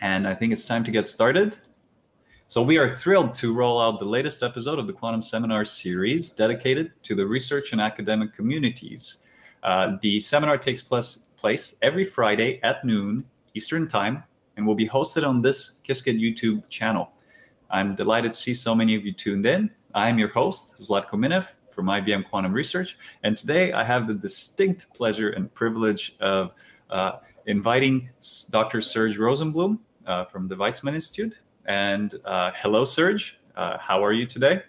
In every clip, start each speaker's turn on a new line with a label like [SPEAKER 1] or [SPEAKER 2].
[SPEAKER 1] and I think it's time to get started. So, we are thrilled to roll out the latest episode of the Quantum Seminar series dedicated to the research and academic communities. Uh, the seminar takes place every Friday at noon Eastern Time and will be hosted on this Qiskit YouTube channel. I'm delighted to see so many of you tuned in. I'm your host, Zlatko Minev from IBM Quantum Research, and today I have the distinct pleasure and privilege of uh, inviting Dr. Serge Rosenblum uh, from the Weizmann Institute. And uh, hello, Serge. Uh, how are you today?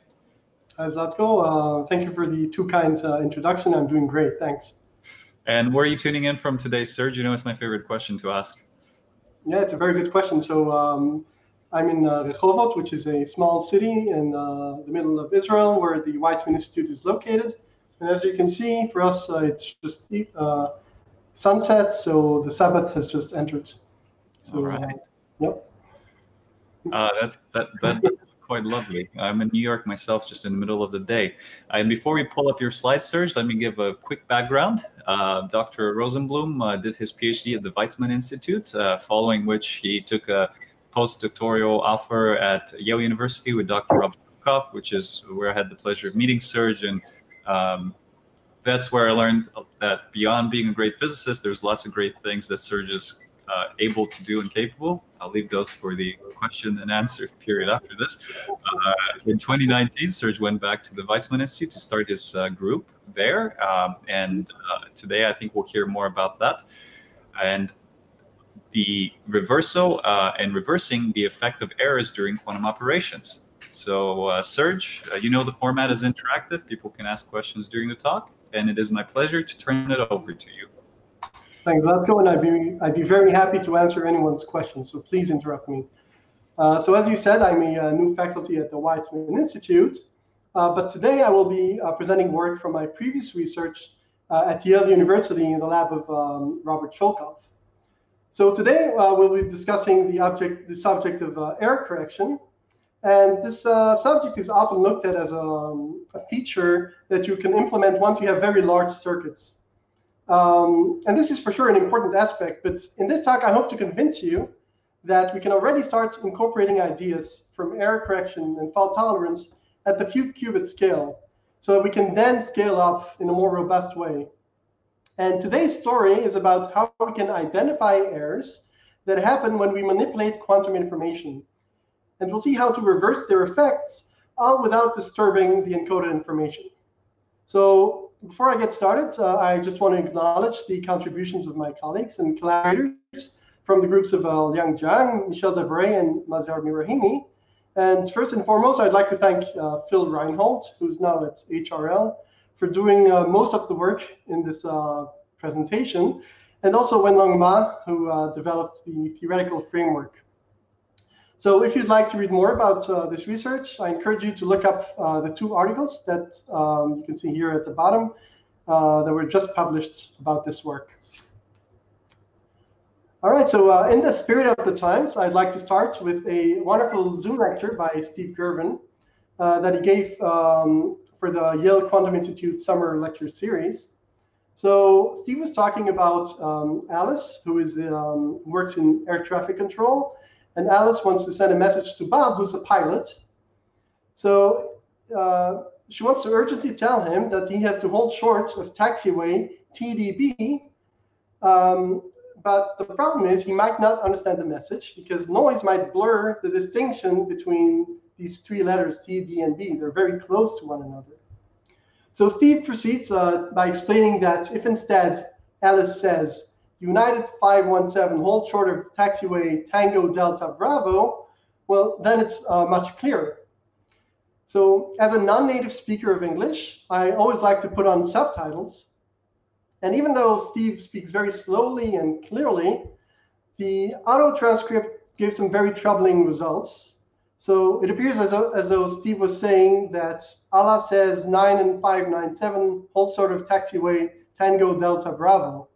[SPEAKER 2] Hi, Zlatko. Uh, thank you for the too kind uh, introduction. I'm doing great. Thanks.
[SPEAKER 1] And where are you tuning in from today, Serge? You know, it's my favorite question to ask.
[SPEAKER 2] Yeah, it's a very good question. So um, I'm in uh, Rehovot, which is a small city in uh, the middle of Israel where the Weizmann Institute is located. And as you can see, for us, uh, it's just uh, sunset, so the Sabbath has just entered.
[SPEAKER 1] So, All right.
[SPEAKER 2] Yep.
[SPEAKER 1] Uh, that, that, that, that's quite lovely. I'm in New York myself, just in the middle of the day. And before we pull up your slide, Serge, let me give a quick background. Uh, Dr. Rosenblum uh, did his PhD at the Weizmann Institute, uh, following which he took a postdoctoral offer at Yale University with Dr. Rob Schoelkopf, which is where I had the pleasure of meeting Serge. And um, that's where I learned that beyond being a great physicist, there's lots of great things that Serge is uh, able to do and capable. I'll leave those for the question and answer period after this. Uh, in 2019, Serge went back to the Weizmann Institute to start his uh, group there. Um, and uh, today, I think we'll hear more about that. And the reversal uh, and reversing the effect of errors during quantum operations. So, uh, Serge, you know the format is interactive. People can ask questions during the talk. And it is my pleasure to turn it over to you.
[SPEAKER 2] Thanks, Zlatko, and I'd be, I'd be very happy to answer anyone's questions, so please interrupt me. Uh, so as you said, I'm a, uh, new faculty at the Weizmann Institute, uh, but today I will be uh, presenting work from my previous research uh, at Yale University in the lab of um, Robert Schoelkopf. So today we'll be discussing the, object, the subject of error correction, and this subject is often looked at as a, um, a feature that you can implement once you have very large circuits um, and this is for sure an important aspect, but in this talk, I hope to convince you that we can already start incorporating ideas from error correction and fault tolerance at the few qubit scale, so that we can then scale up in a more robust way. And today's story is about how we can identify errors that happen when we manipulate quantum information. And we'll see how to reverse their effects, all without disturbing the encoded information. So before I get started, uh, I just want to acknowledge the contributions of my colleagues and collaborators from the groups of uh, Liang Jiang, Michel Devoret, and Mazyar Mirrahimi. And first and foremost, I'd like to thank uh, Phil Reinhold, who's now at HRL, for doing uh, most of the work in this uh, presentation, and also Wenlong Ma, who uh, developed the theoretical framework so if you'd like to read more about uh, this research, I encourage you to look up uh, the two articles that um, you can see here at the bottom uh, that were just published about this work. All right, so uh, in the spirit of the times, I'd like to start with a wonderful Zoom lecture by Steve Girvin uh, that he gave um, for the Yale Quantum Institute Summer Lecture Series. So Steve was talking about um, Alice, who is um, works in air traffic control, and Alice wants to send a message to Bob, who's a pilot. So uh, she wants to urgently tell him that he has to hold short of taxiway TDB. Um, but the problem is he might not understand the message because noise might blur the distinction between these three letters, T, D, and B. They're very close to one another. So Steve proceeds uh, by explaining that if instead Alice says, United 517 hold short of taxiway Tango Delta Bravo, well, then it's uh, much clearer. So as a non-native speaker of English, I always like to put on subtitles. And even though Steve speaks very slowly and clearly, the auto transcript gives some very troubling results. So it appears as, though, as though Steve was saying that Allah says 9 and 597 whole sort of taxiway Tango Delta Bravo.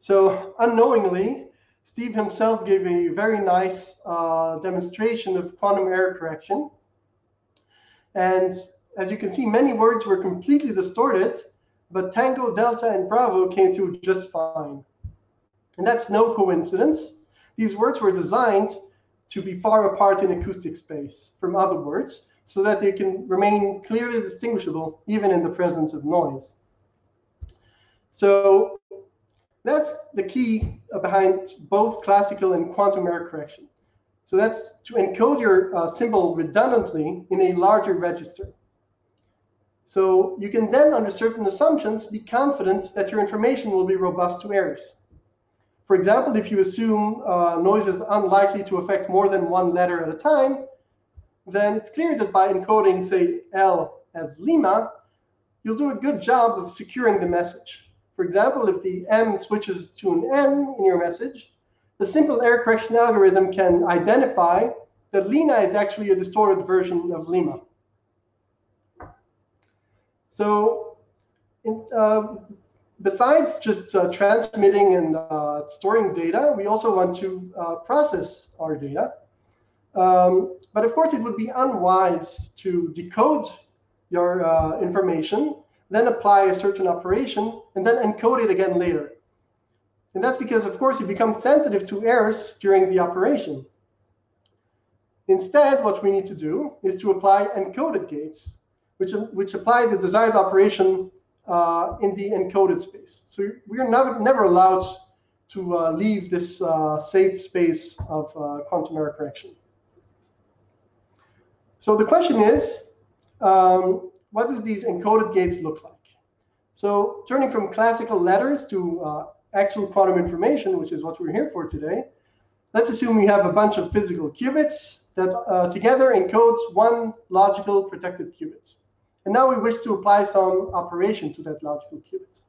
[SPEAKER 2] So unknowingly, Steve himself gave a very nice uh, demonstration of quantum error correction. And as you can see, many words were completely distorted, but Tango, Delta, and Bravo came through just fine. And that's no coincidence. these words were designed to be far apart in acoustic space from other words so that they can remain clearly distinguishable even in the presence of noise. So that's the key behind both classical and quantum error correction. So that's to encode your uh, symbol redundantly in a larger register. So you can then, under certain assumptions, be confident that your information will be robust to errors. For example, if you assume uh, noise is unlikely to affect more than one letter at a time, then it's clear that by encoding, say, L as Lima, you'll do a good job of securing the message. For example, if the M switches to an N in your message, the simple error correction algorithm can identify that Lina is actually a distorted version of Lima. So in, uh, besides just uh, transmitting and uh, storing data, we also want to uh, process our data. Um, but of course, it would be unwise to decode your uh, information, then apply a certain operation, and then encode it again later. And that's because, of course, you become sensitive to errors during the operation. Instead, what we need to do is to apply encoded gates which, which apply the desired operation uh, in the encoded space. So we are never, never allowed to uh, leave this uh, safe space of uh, quantum error correction. So the question is, um, what do these encoded gates look like? So turning from classical letters to uh, actual quantum information, which is what we're here for today, let's assume we have a bunch of physical qubits that uh, together encodes one logical protected qubit. And now we wish to apply some operation to that logical qubit.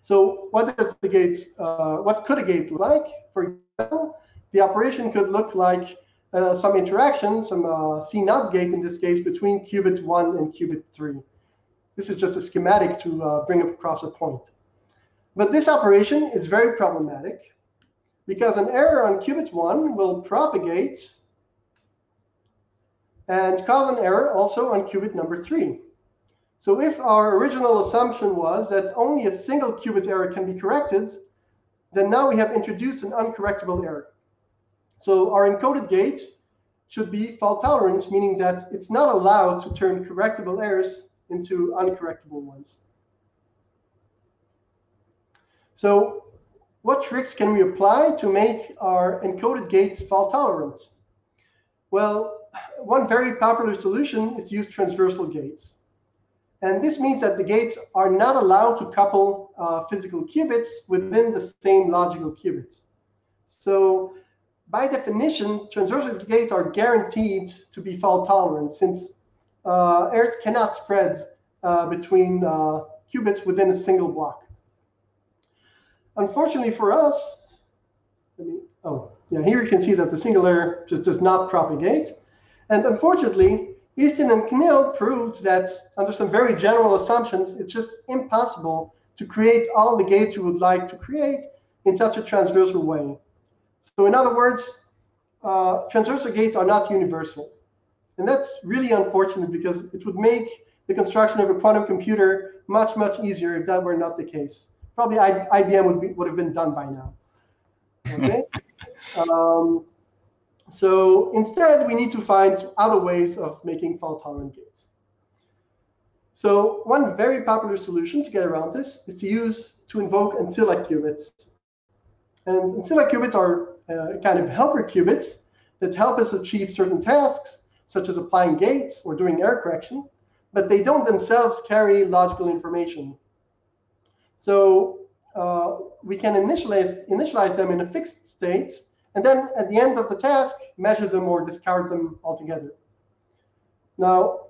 [SPEAKER 2] So what does the gate, uh, what could a gate look like? For example, the operation could look like uh, some interaction, some uh, CNOT gate in this case, between qubit 1 and qubit 3. This is just a schematic to uh, bring across a point. But this operation is very problematic because an error on qubit 1 will propagate and cause an error also on qubit number three. So if our original assumption was that only a single qubit error can be corrected, then now we have introduced an uncorrectable error. So our encoded gate should be fault tolerant, meaning that it's not allowed to turn correctable errors into uncorrectable ones. So what tricks can we apply to make our encoded gates fault tolerant? Well, one very popular solution is to use transversal gates. And this means that the gates are not allowed to couple uh, physical qubits within the same logical qubit. So by definition, transversal gates are guaranteed to be fault tolerant since uh, errors cannot spread uh, between uh, qubits within a single block. Unfortunately for us, oh, yeah, here you can see that the single error just does not propagate. And unfortunately, Eastin and Knill proved that under some very general assumptions, it's just impossible to create all the gates we would like to create in such a transversal way. So in other words, uh, transversal gates are not universal. And that's really unfortunate because it would make the construction of a quantum computer much, much easier if that were not the case. Probably IBM would, be, would have been done by now. Okay. um, so instead, we need to find other ways of making fault-tolerant gates. So one very popular solution to get around this is to use to invoke ancilla qubits. And ancilla qubits are uh, kind of helper qubits that help us achieve certain tasks, such as applying gates or doing error correction, but they don't themselves carry logical information. So uh, we can initialize, initialize them in a fixed state and then at the end of the task, measure them or discard them altogether. Now,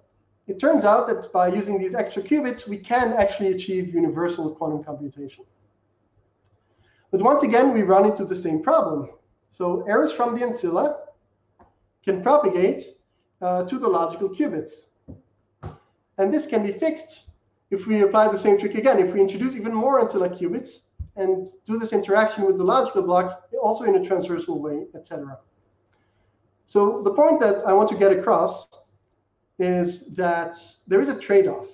[SPEAKER 2] it turns out that by using these extra qubits, we can actually achieve universal quantum computation. But once again, we run into the same problem. So errors from the ancilla can propagate uh, to the logical qubits. And this can be fixed if we apply the same trick again. If we introduce even more ancilla qubits, and do this interaction with the logical block also in a transversal way, etc. So the point that I want to get across is that there is a trade-off.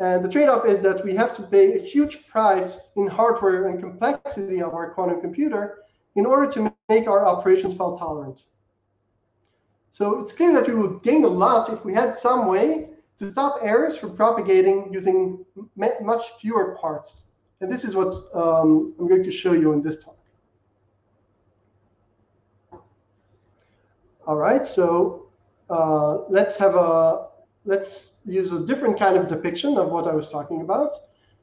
[SPEAKER 2] And the trade-off is that we have to pay a huge price in hardware and complexity of our quantum computer in order to make our operations fault tolerant. So it's clear that we would gain a lot if we had some way to stop errors from propagating using much fewer parts. And this is what um, I'm going to show you in this talk. All right, so uh, let's have a let's use a different kind of depiction of what I was talking about.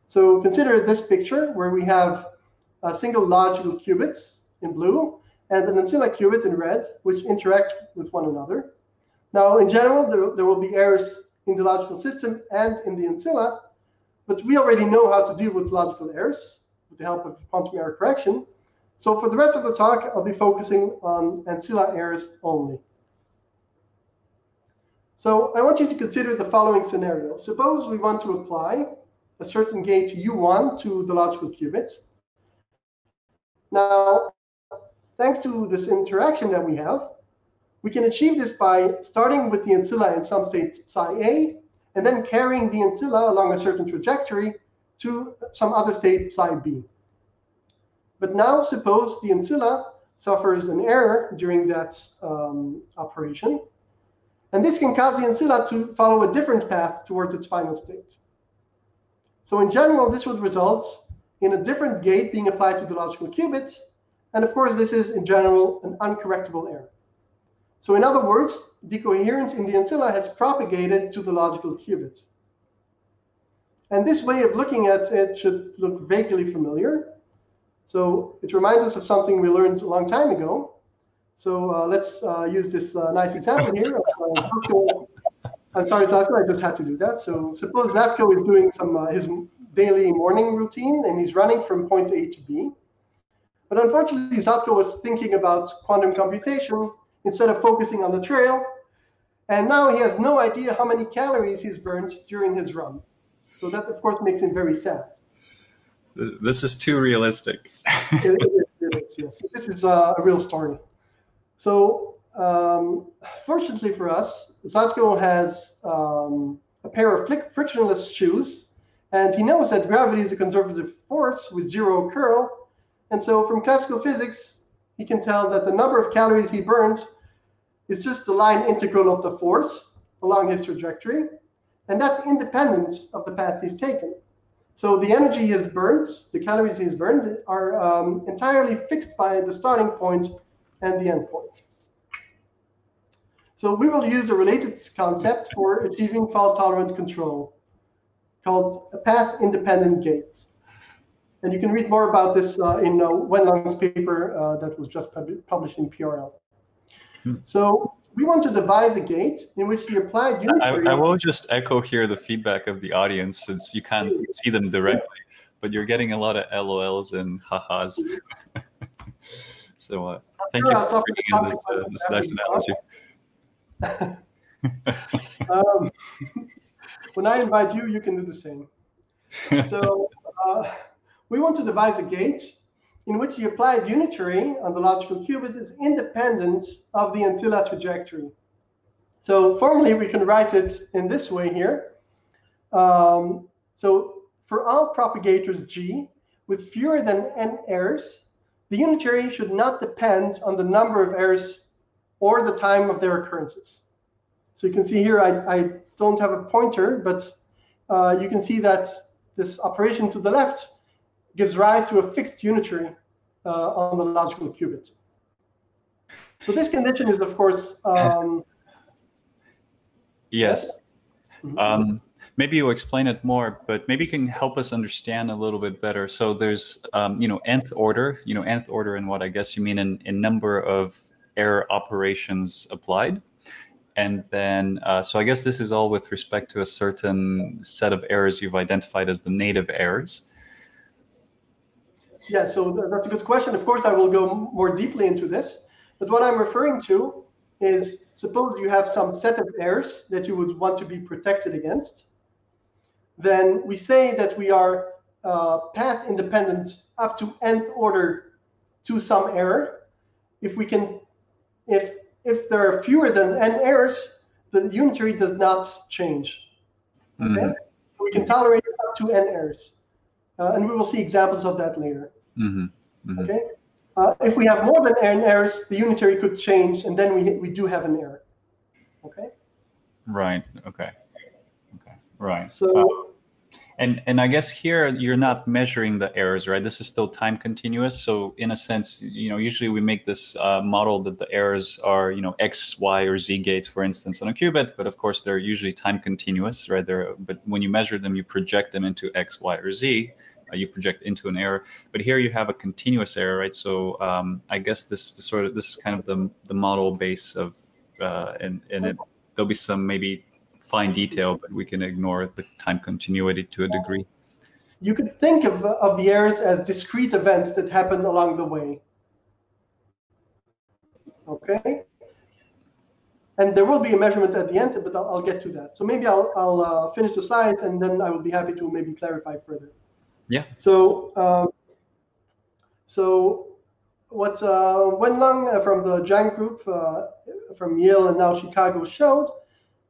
[SPEAKER 2] So consider this picture where we have a single logical qubit in blue and an qubit in red, which interact with one another. Now, in general, there, there will be errors in the logical system and in the ancilla, but we already know how to deal with logical errors with the help of quantum error correction. So for the rest of the talk, I'll be focusing on ancilla errors only. So I want you to consider the following scenario. Suppose we want to apply a certain gate U1 to the logical qubit. Now, thanks to this interaction that we have, we can achieve this by starting with the ancilla in some state psi A, and then carrying the ancilla along a certain trajectory to some other state psi B. But now suppose the ancilla suffers an error during that um, operation. And this can cause the ancilla to follow a different path towards its final state. So in general, this would result in a different gate being applied to the logical qubit. And of course, this is in general an uncorrectable error. So in other words, decoherence in the ancilla has propagated to the logical qubit. And this way of looking at it should look vaguely familiar. So it reminds us of something we learned a long time ago. So uh, let's uh, use this uh, nice example here. I'm sorry, Zlatko, I just had to do that. So suppose Zlatko is doing some uh, his daily morning routine and he's running from point A to B. But unfortunately, Zlatko was thinking about quantum computation instead of focusing on the trail. And now he has no idea how many calories he's burned during his run. So that, of course, makes him very sad.
[SPEAKER 1] This is too realistic.
[SPEAKER 2] it, it, it is, yes. This is uh, a real story. So um, fortunately for us, Zlatko has um, a pair of frictionless shoes, and he knows that gravity is a conservative force with zero curl. And so from classical physics, he can tell that the number of calories he burned is just the line integral of the force along his trajectory, and that's independent of the path he's taken. So the energy he has burned, the calories he's burned, are um, entirely fixed by the starting point and the endpoint. So we will use a related concept for achieving fault-tolerant control called path-independent gates. And you can read more about this uh, in uh, Wenlong's paper uh, that was just pub published in PRL. Hmm. So we want to devise a gate in which the applied unitary...
[SPEAKER 1] I, I will just echo here the feedback of the audience since you can't see them directly, but you're getting a lot of LOLs and ha-has. so uh, thank you for bringing in this, uh, this nice
[SPEAKER 2] analogy. um, when I invite you, you can do the same. So uh, we want to devise a gate in which the applied unitary on the logical qubit is independent of the ancilla trajectory. So formally, we can write it in this way here. Um, so for all propagators G with fewer than n errors, the unitary should not depend on the number of errors or the time of their occurrences. So you can see here, I, I don't have a pointer, but uh, you can see that this operation to the left gives rise to a fixed unitary uh, on the logical qubit. So this condition is, of course, um,
[SPEAKER 1] yes. yes? Mm -hmm. um, maybe you explain it more, but maybe you can help us understand a little bit better. So there's, um, you know, nth order, you know, nth order in what I guess you mean in, in number of error operations applied. And then, uh, so I guess this is all with respect to a certain set of errors you've identified as the native errors.
[SPEAKER 2] Yeah, so that's a good question. Of course, I will go more deeply into this. But what I'm referring to is suppose you have some set of errors that you would want to be protected against then we say that we are uh, path independent up to nth order to some error. If we can, if if there are fewer than n errors, the unitary does not change. Okay, mm -hmm. so we can tolerate up to n errors, uh, and we will see examples of that later. Mm -hmm. Mm -hmm. Okay, Uh, if we have more than n errors, the unitary could change, and then we we do have an error. Okay.
[SPEAKER 1] Right. Okay. Okay. Right.
[SPEAKER 2] So.
[SPEAKER 1] Uh, and and I guess here you're not measuring the errors, right? This is still time continuous. So in a sense, you know, usually we make this uh, model that the errors are, you know, x, y, or z gates, for instance, on a qubit. But of course, they're usually time continuous, right? They're, but when you measure them, you project them into x, y, or z. Uh, you project into an error. But here you have a continuous error, right? So um, I guess this, this sort of this is kind of the the model base of, uh, and and it, there'll be some maybe fine detail, but we can ignore the time continuity to a degree.
[SPEAKER 2] You could think of, of the errors as discrete events that happen along the way. Okay? And there will be a measurement at the end, but I'll, I'll get to that. So maybe I'll, I'll uh, finish the slides and then I will be happy to maybe clarify further.
[SPEAKER 1] Yeah.
[SPEAKER 2] So, um, so what uh, Wenlong uh, from the Jiang group uh, from Yale and now Chicago showed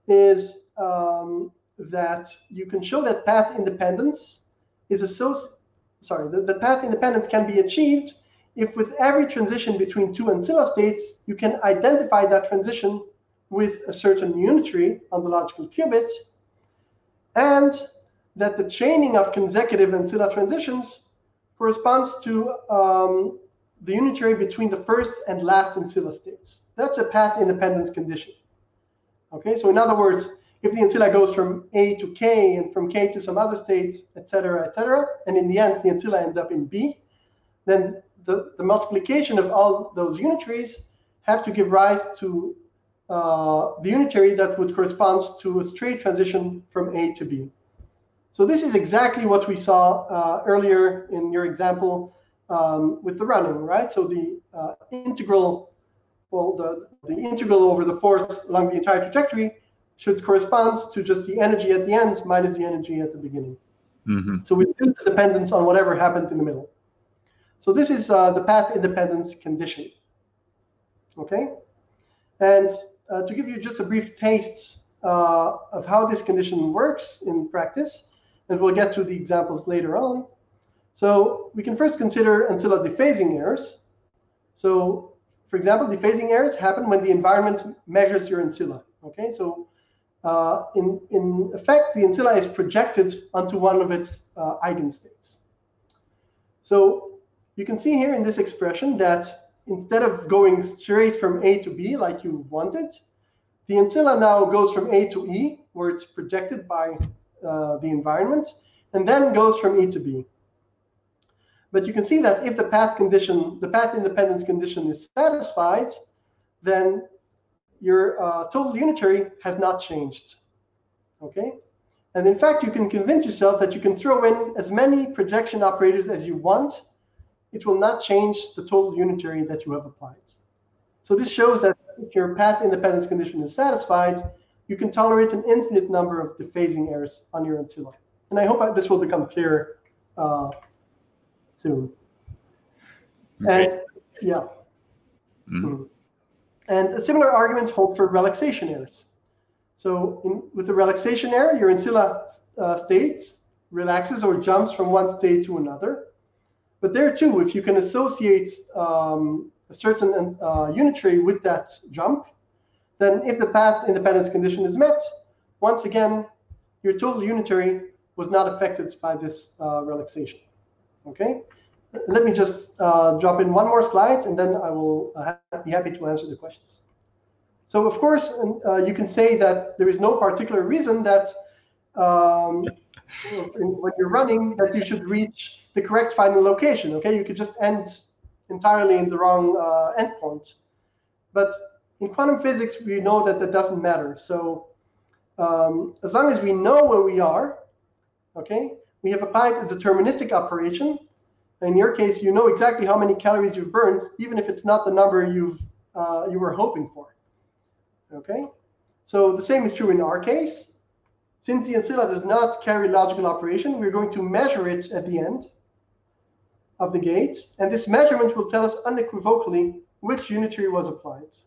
[SPEAKER 2] is um, that you can show that path independence is associated, sorry, the, the path independence can be achieved if with every transition between two ancilla states, you can identify that transition with a certain unitary on the logical qubit, and that the chaining of consecutive and ancilla transitions corresponds to um, the unitary between the first and last ancilla states. That's a path independence condition. Okay, so in other words, if the ancilla goes from A to K and from K to some other states, et cetera, et cetera, and in the end the ancilla ends up in B, then the, the multiplication of all those unitaries have to give rise to uh, the unitary that would correspond to a straight transition from A to B. So this is exactly what we saw uh, earlier in your example um, with the running, right? So the uh, integral, well, the, the integral over the force along the entire trajectory should correspond to just the energy at the end minus the energy at the beginning.
[SPEAKER 1] Mm-hmm.
[SPEAKER 2] So we reduce the dependence on whatever happened in the middle. So this is uh, the path independence condition. Okay, and uh, to give you just a brief taste uh, of how this condition works in practice, and we'll get to the examples later on. So we can first consider ancilla dephasing errors. So for example, dephasing errors happen when the environment measures your ancilla. Okay, so uh, in, in effect, the ancilla is projected onto one of its uh, eigenstates. So you can see here in this expression that instead of going straight from A to B like you wanted, the ancilla now goes from A to E, where it's projected by uh, the environment, and then goes from E to B. But you can see that if the path condition, the path independence condition is satisfied, then your uh, total unitary has not changed. Okay? And in fact, you can convince yourself that you can throw in as many projection operators as you want. It will not change the total unitary that you have applied. So this shows that if your path independence condition is satisfied, you can tolerate an infinite number of dephasing errors on your ancilla. And I hope this will become clear uh, soon. And yeah. Mm. And a similar argument holds for relaxation errors. So in, with the relaxation error, your ancilla uh, states relaxes or jumps from one state to another. But there too, if you can associate um, a certain uh, unitary with that jump, then if the path independence condition is met, once again, your total unitary was not affected by this uh, relaxation. Okay, let me just uh, drop in one more slide and then I will uh, be happy to answer the questions. So of course, uh, you can say that there is no particular reason that um, when you're running that you should reach the correct final location. Okay, you could just end entirely in the wrong uh, endpoint. But in quantum physics, we know that that doesn't matter. So um, as long as we know where we are, okay, we have applied a deterministic operation in your case, you know exactly how many calories you've burned, even if it's not the number you've uh, you were hoping for. Okay, so the same is true in our case. Since the ancilla does not carry logical operation, we're going to measure it at the end of the gate, and this measurement will tell us unequivocally which unitary was applied.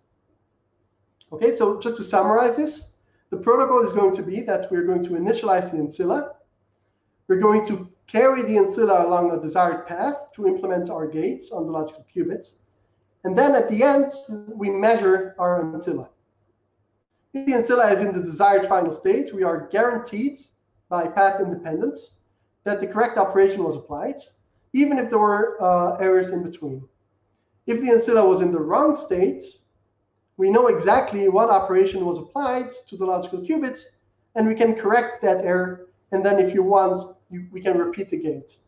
[SPEAKER 2] Okay, so just to summarize this, the protocol is going to be that we're going to initialize the ancilla. We're going to carry the ancilla along a desired path to implement our gates on the logical qubits. And then at the end, we measure our ancilla. If the ancilla is in the desired final state, we are guaranteed by path independence that the correct operation was applied, even if there were uh, errors in between. If the ancilla was in the wrong state, we know exactly what operation was applied to the logical qubit, and we can correct that error. And then if you want, you, we can repeat the gate.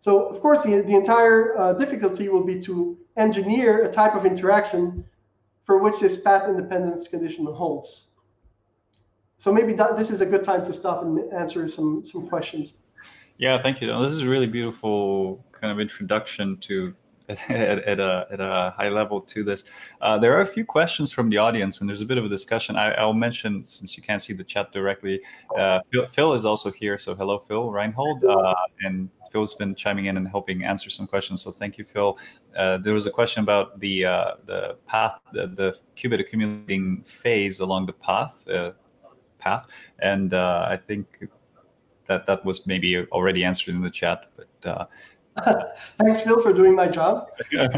[SPEAKER 2] So of course, the, the entire uh, difficulty will be to engineer a type of interaction for which this path independence condition holds. So maybe that, this is a good time to stop and answer some, some questions.
[SPEAKER 1] Yeah, thank you. This is a really beautiful kind of introduction to at, at, a, at a high level to this. Uh, there are a few questions from the audience, and there's a bit of a discussion. I, will mention, since you can't see the chat directly, uh, Phil, Phil, is also here. So hello, Phil Reinhold. Uh, and Phil's been chiming in and helping answer some questions. So thank you, Phil. Uh, there was a question about the uh, the path, the, the, qubit accumulating phase along the path, uh, path, and I think that that was maybe already answered in the chat, but
[SPEAKER 2] Thanks, Phil, for doing my job. um,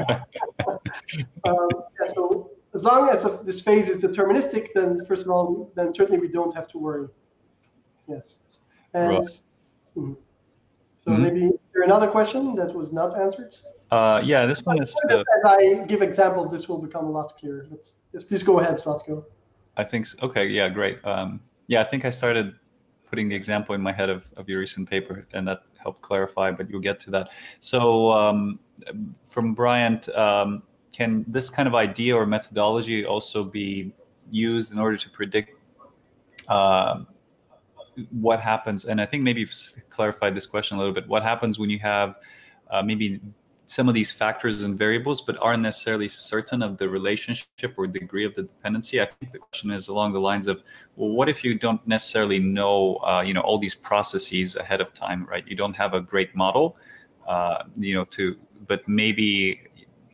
[SPEAKER 2] yeah, so as long as this phase is deterministic, then first of all, then certainly we don't have to worry. Yes. And right. mm, so mm-hmm. maybe there another question that was not answered?
[SPEAKER 1] Uh, yeah, this one is.
[SPEAKER 2] Uh, as I give examples, this will become a lot clearer. Yes, please go ahead, Zlatko.
[SPEAKER 1] I think so. okay. Yeah, great. Um, yeah, I think I started putting the example in my head of, of your recent paper, and that helped clarify, but you'll get to that. So um, from Bryant, um, can this kind of idea or methodology also be used in order to predict uh, what happens? And I think maybe you've clarified this question a little bit. What happens when you have uh, maybe some of these factors and variables, but aren't necessarily certain of the relationship or degree of the dependency. I think the question is along the lines of, well, what if you don't necessarily know, uh, you know, all these processes ahead of time, right? You don't have a great model, uh, you know, to, but maybe,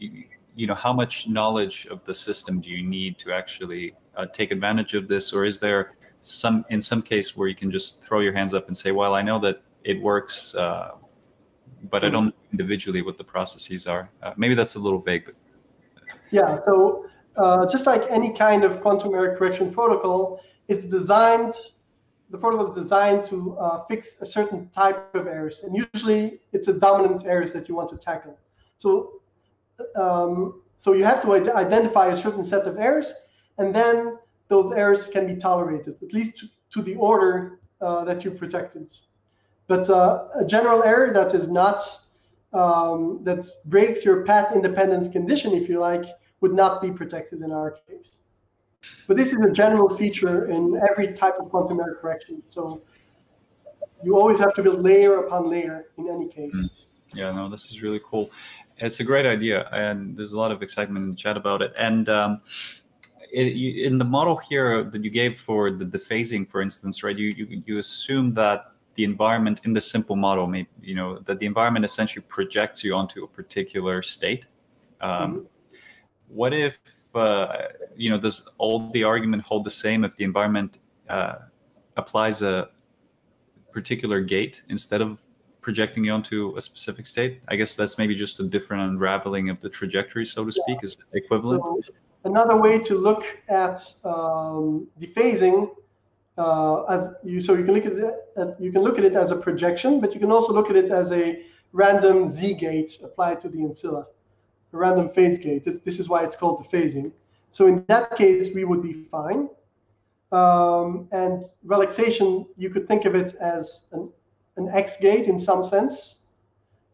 [SPEAKER 1] you know, how much knowledge of the system do you need to actually uh, take advantage of this, or is there some, in some case, where you can just throw your hands up and say, well, I know that it works uh, but I don't know individually what the processes are. Uh, maybe that's a little vague, but
[SPEAKER 2] yeah. So uh, just like any kind of quantum error correction protocol, it's designed. The protocol is designed to uh, fix a certain type of errors, and usually it's a dominant errors that you want to tackle. So, um, so you have to identify a certain set of errors, and then those errors can be tolerated, at least to, to the order uh, that you protected. But uh, a general error that is not um, that breaks your path independence condition, if you like, would not be protected in our case. But this is a general feature in every type of quantum error correction. So you always have to build layer upon layer in any case. Mm.
[SPEAKER 1] Yeah, no, this is really cool. It's a great idea, and there's a lot of excitement in the chat about it. And um, it, you, in the model here that you gave for the dephasing, for instance, right? You you, you assume that the environment in the simple model, maybe, you know, that the environment essentially projects you onto a particular state. Um, mm-hmm. What if, uh, you know, does all the argument hold the same if the environment uh, applies a particular gate instead of projecting you onto a specific state? I guess that's maybe just a different unraveling of the trajectory, so to speak, yeah. is equivalent.
[SPEAKER 2] So another way to look at um, dephasing uh, as you so you can look at it uh, you can look at it as a projection, but you can also look at it as a random z gate applied to the ancilla, a random phase gate. This, this is why it's called dephasing. So in that case, we would be fine. Um, and relaxation, you could think of it as an, an X gate in some sense.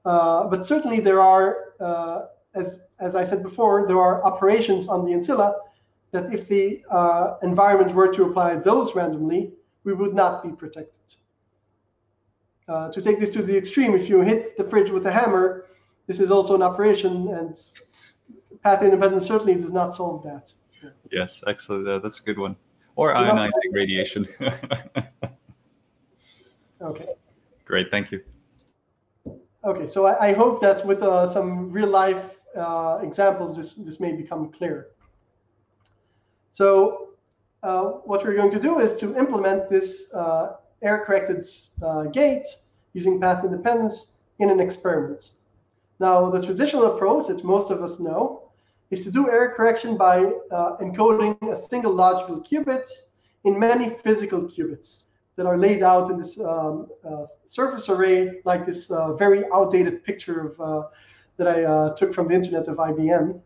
[SPEAKER 2] Uh, but certainly there are, uh, as, as I said before, there are operations on the ancilla that if the uh, environment were to apply those randomly, we would not be protected. Uh, to take this to the extreme, if you hit the fridge with a hammer, this is also an operation, and path independence certainly does not solve that.
[SPEAKER 1] Yes, excellent. Uh, that's a good one. Or ionizing radiation.
[SPEAKER 2] okay.
[SPEAKER 1] Great, thank you.
[SPEAKER 2] Okay, so I, I hope that with uh, some real life uh, examples, this, this may become clear. So uh, what we're going to do is to implement this uh, error-corrected uh, gate using path independence in an experiment. Now, the traditional approach that most of us know is to do error correction by uh, encoding a single logical qubit in many physical qubits that are laid out in this um, uh, surface array, like this uh, very outdated picture of that I took from the internet of IBM.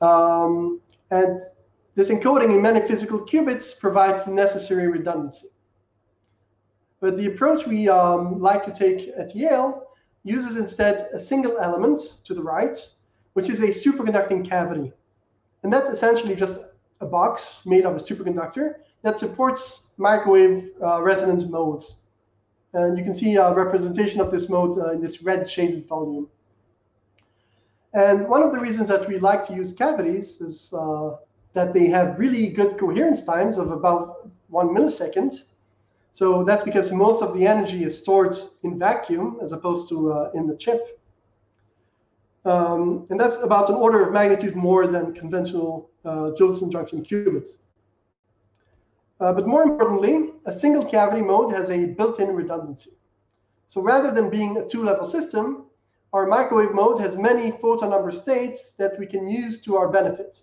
[SPEAKER 2] Um, and this encoding in many physical qubits provides necessary redundancy. But the approach we um, like to take at Yale uses instead a single element to the right, which is a superconducting cavity. And that's essentially just a box made of a superconductor that supports microwave uh, resonance modes. And you can see a representation of this mode uh, in this red shaded volume. And one of the reasons that we like to use cavities is uh, that they have really good coherence times of about one millisecond. So that's because most of the energy is stored in vacuum as opposed to uh, in the chip. Um, and that's about an order of magnitude more than conventional uh, Josephson junction qubits. Uh, but more importantly, a single cavity mode has a built-in redundancy. So rather than being a two-level system, our microwave mode has many photon number states that we can use to our benefit.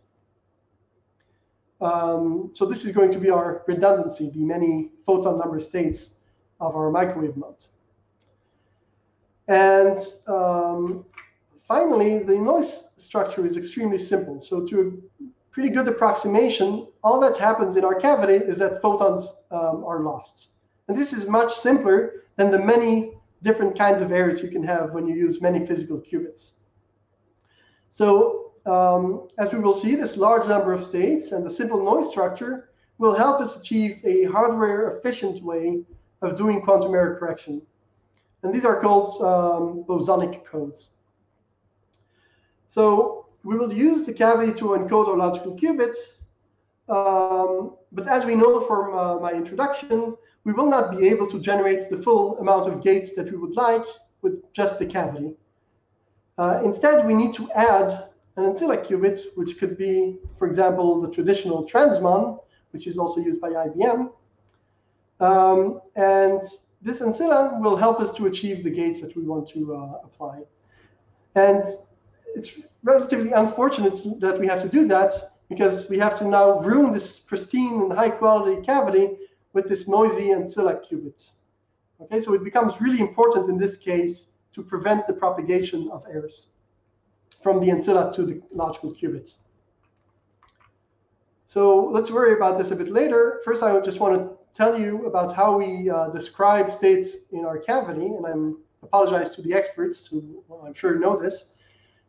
[SPEAKER 2] Um, so this is going to be our redundancy, the many photon number states of our microwave mode. And um, finally, the noise structure is extremely simple. So to a pretty good approximation, all that happens in our cavity is that photons um, are lost. And this is much simpler than the many different kinds of errors you can have when you use many physical qubits. So um, as we will see, this large number of states and the simple noise structure will help us achieve a hardware efficient way of doing quantum error correction. And these are called um, bosonic codes. So we will use the cavity to encode our logical qubits. Um, but as we know from uh, my introduction, we will not be able to generate the full amount of gates that we would like with just the cavity. Uh, instead, we need to add an ancilla qubit, which could be, for example, the traditional transmon, which is also used by IBM. Um, and this ancilla will help us to achieve the gates that we want to uh, apply. And it's relatively unfortunate that we have to do that because we have to now ruin this pristine and high quality cavity with this noisy ancilla qubit. Okay, so it becomes really important in this case to prevent the propagation of errors from the ancilla to the logical qubits. So let's worry about this a bit later. First, I just want to tell you about how we uh, describe states in our cavity, and I'm apologize to the experts who well, I'm sure know this.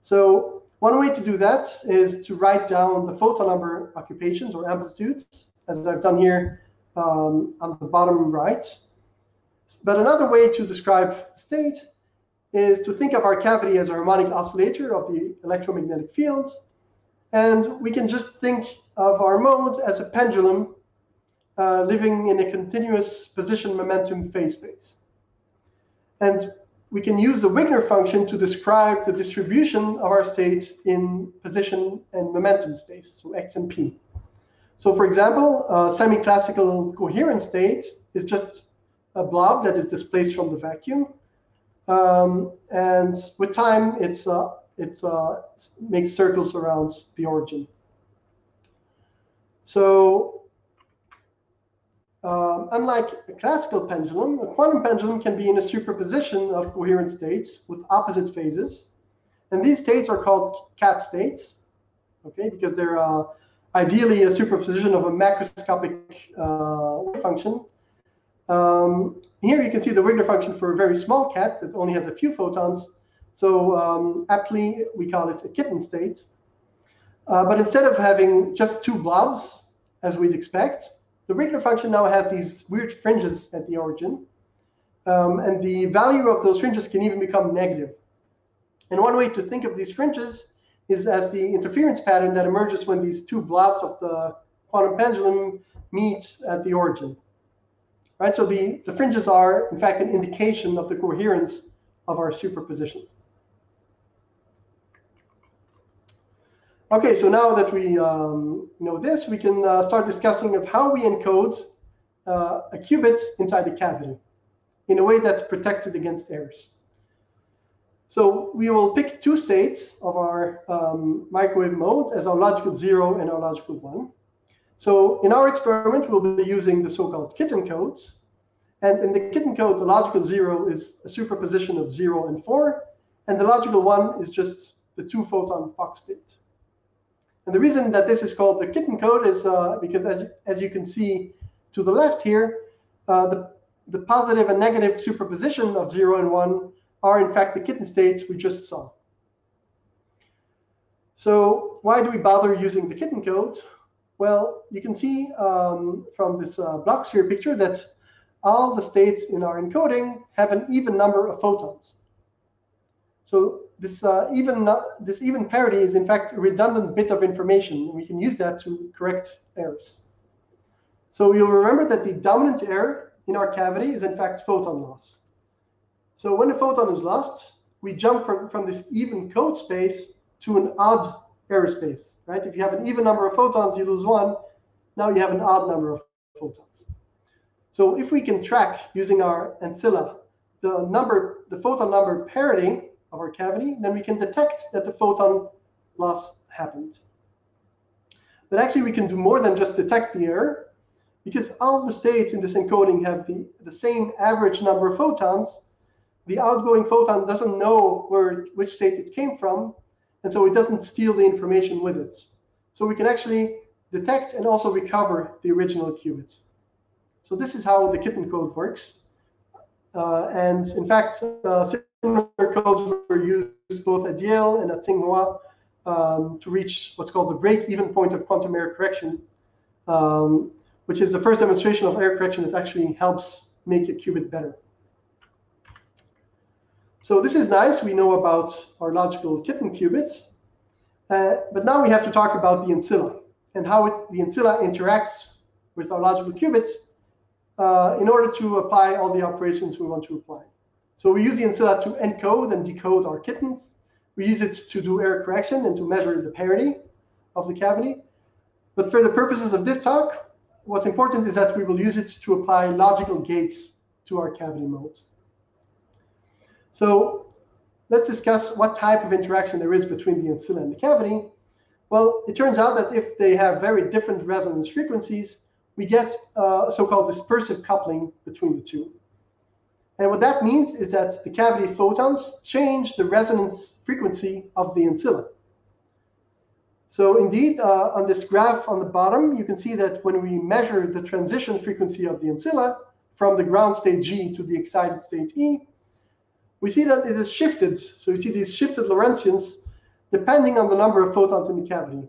[SPEAKER 2] So one way to do that is to write down the photon number occupations or amplitudes, as I've done here um, on the bottom right. But another way to describe state is to think of our cavity as a harmonic oscillator of the electromagnetic field. And we can just think of our mode as a pendulum uh, living in a continuous position momentum phase space. And we can use the Wigner function to describe the distribution of our state in position and momentum space, so x and p. So for example, a semi-classical coherent state is just a blob that is displaced from the vacuum. Um, and with time, it's, uh, it uh, makes circles around the origin. So uh, unlike a classical pendulum, a quantum pendulum can be in a superposition of coherent states with opposite phases. And these states are called cat states, okay, because they're uh, ideally a superposition of a macroscopic uh, function. Um, here you can see the Wigner function for a very small cat that only has a few photons. So um, aptly, we call it a kitten state. Uh, but instead of having just two blobs, as we'd expect, the Wigner function now has these weird fringes at the origin. Um, and the value of those fringes can even become negative. And one way to think of these fringes is as the interference pattern that emerges when these two blobs of the quantum pendulum meet at the origin. Right, so the, the fringes are, in fact, an indication of the coherence of our superposition. Okay, so now that we um, know this, we can uh, start discussing of how we encode uh, a qubit inside the cavity. in a way that's protected against errors. So we will pick two states of our um, microwave mode as our logical zero and our logical one. So in our experiment, we'll be using the so-called kitten codes. And in the kitten code, the logical zero is a superposition of zero and four. And the logical one is just the two photon Fock state. And the reason that this is called the kitten code is uh, because as, as you can see to the left here, uh, the, the positive and negative superposition of zero and one are in fact the kitten states we just saw. So why do we bother using the kitten code? Well, you can see um, from this uh, sphere picture that all the states in our encoding have an even number of photons. So this uh, even this even parity is in fact a redundant bit of information. We can use that to correct errors. So you'll remember that the dominant error in our cavity is in fact photon loss. So when a photon is lost, we jump from, from this even code space to an odd error space, right? If you have an even number of photons, you lose one. Now you have an odd number of photons. So if we can track using our ancilla the number, the photon number parity of our cavity, then we can detect that the photon loss happened. But actually, we can do more than just detect the error, because all the states in this encoding have the, the same average number of photons. The outgoing photon doesn't know where which state it came from, and so it doesn't steal the information with it. So we can actually detect and also recover the original qubit. So this is how the kitten code works. Uh, and in fact, uh, similar codes were used both at Yale and at Tsinghua um, to reach what's called the break-even point of quantum error correction, um, which is the first demonstration of error correction that actually helps make a qubit better. So this is nice. We know about our logical kitten qubits. Uh, but now we have to talk about the ancilla and how it, the ancilla interacts with our logical qubits uh, in order to apply all the operations we want to apply. So we use the ancilla to encode and decode our kittens. We use it to do error correction and to measure the parity of the cavity. But for the purposes of this talk, what's important is that we will use it to apply logical gates to our cavity mode. So let's discuss what type of interaction there is between the ancilla and the cavity. Well, it turns out that if they have very different resonance frequencies, we get uh, a so-called dispersive coupling between the two. And what that means is that the cavity photons change the resonance frequency of the ancilla. So indeed, uh, on this graph on the bottom, you can see that when we measure the transition frequency of the ancilla from the ground state G to the excited state E, we see that it is shifted. So we see these shifted Lorentzians depending on the number of photons in the cavity.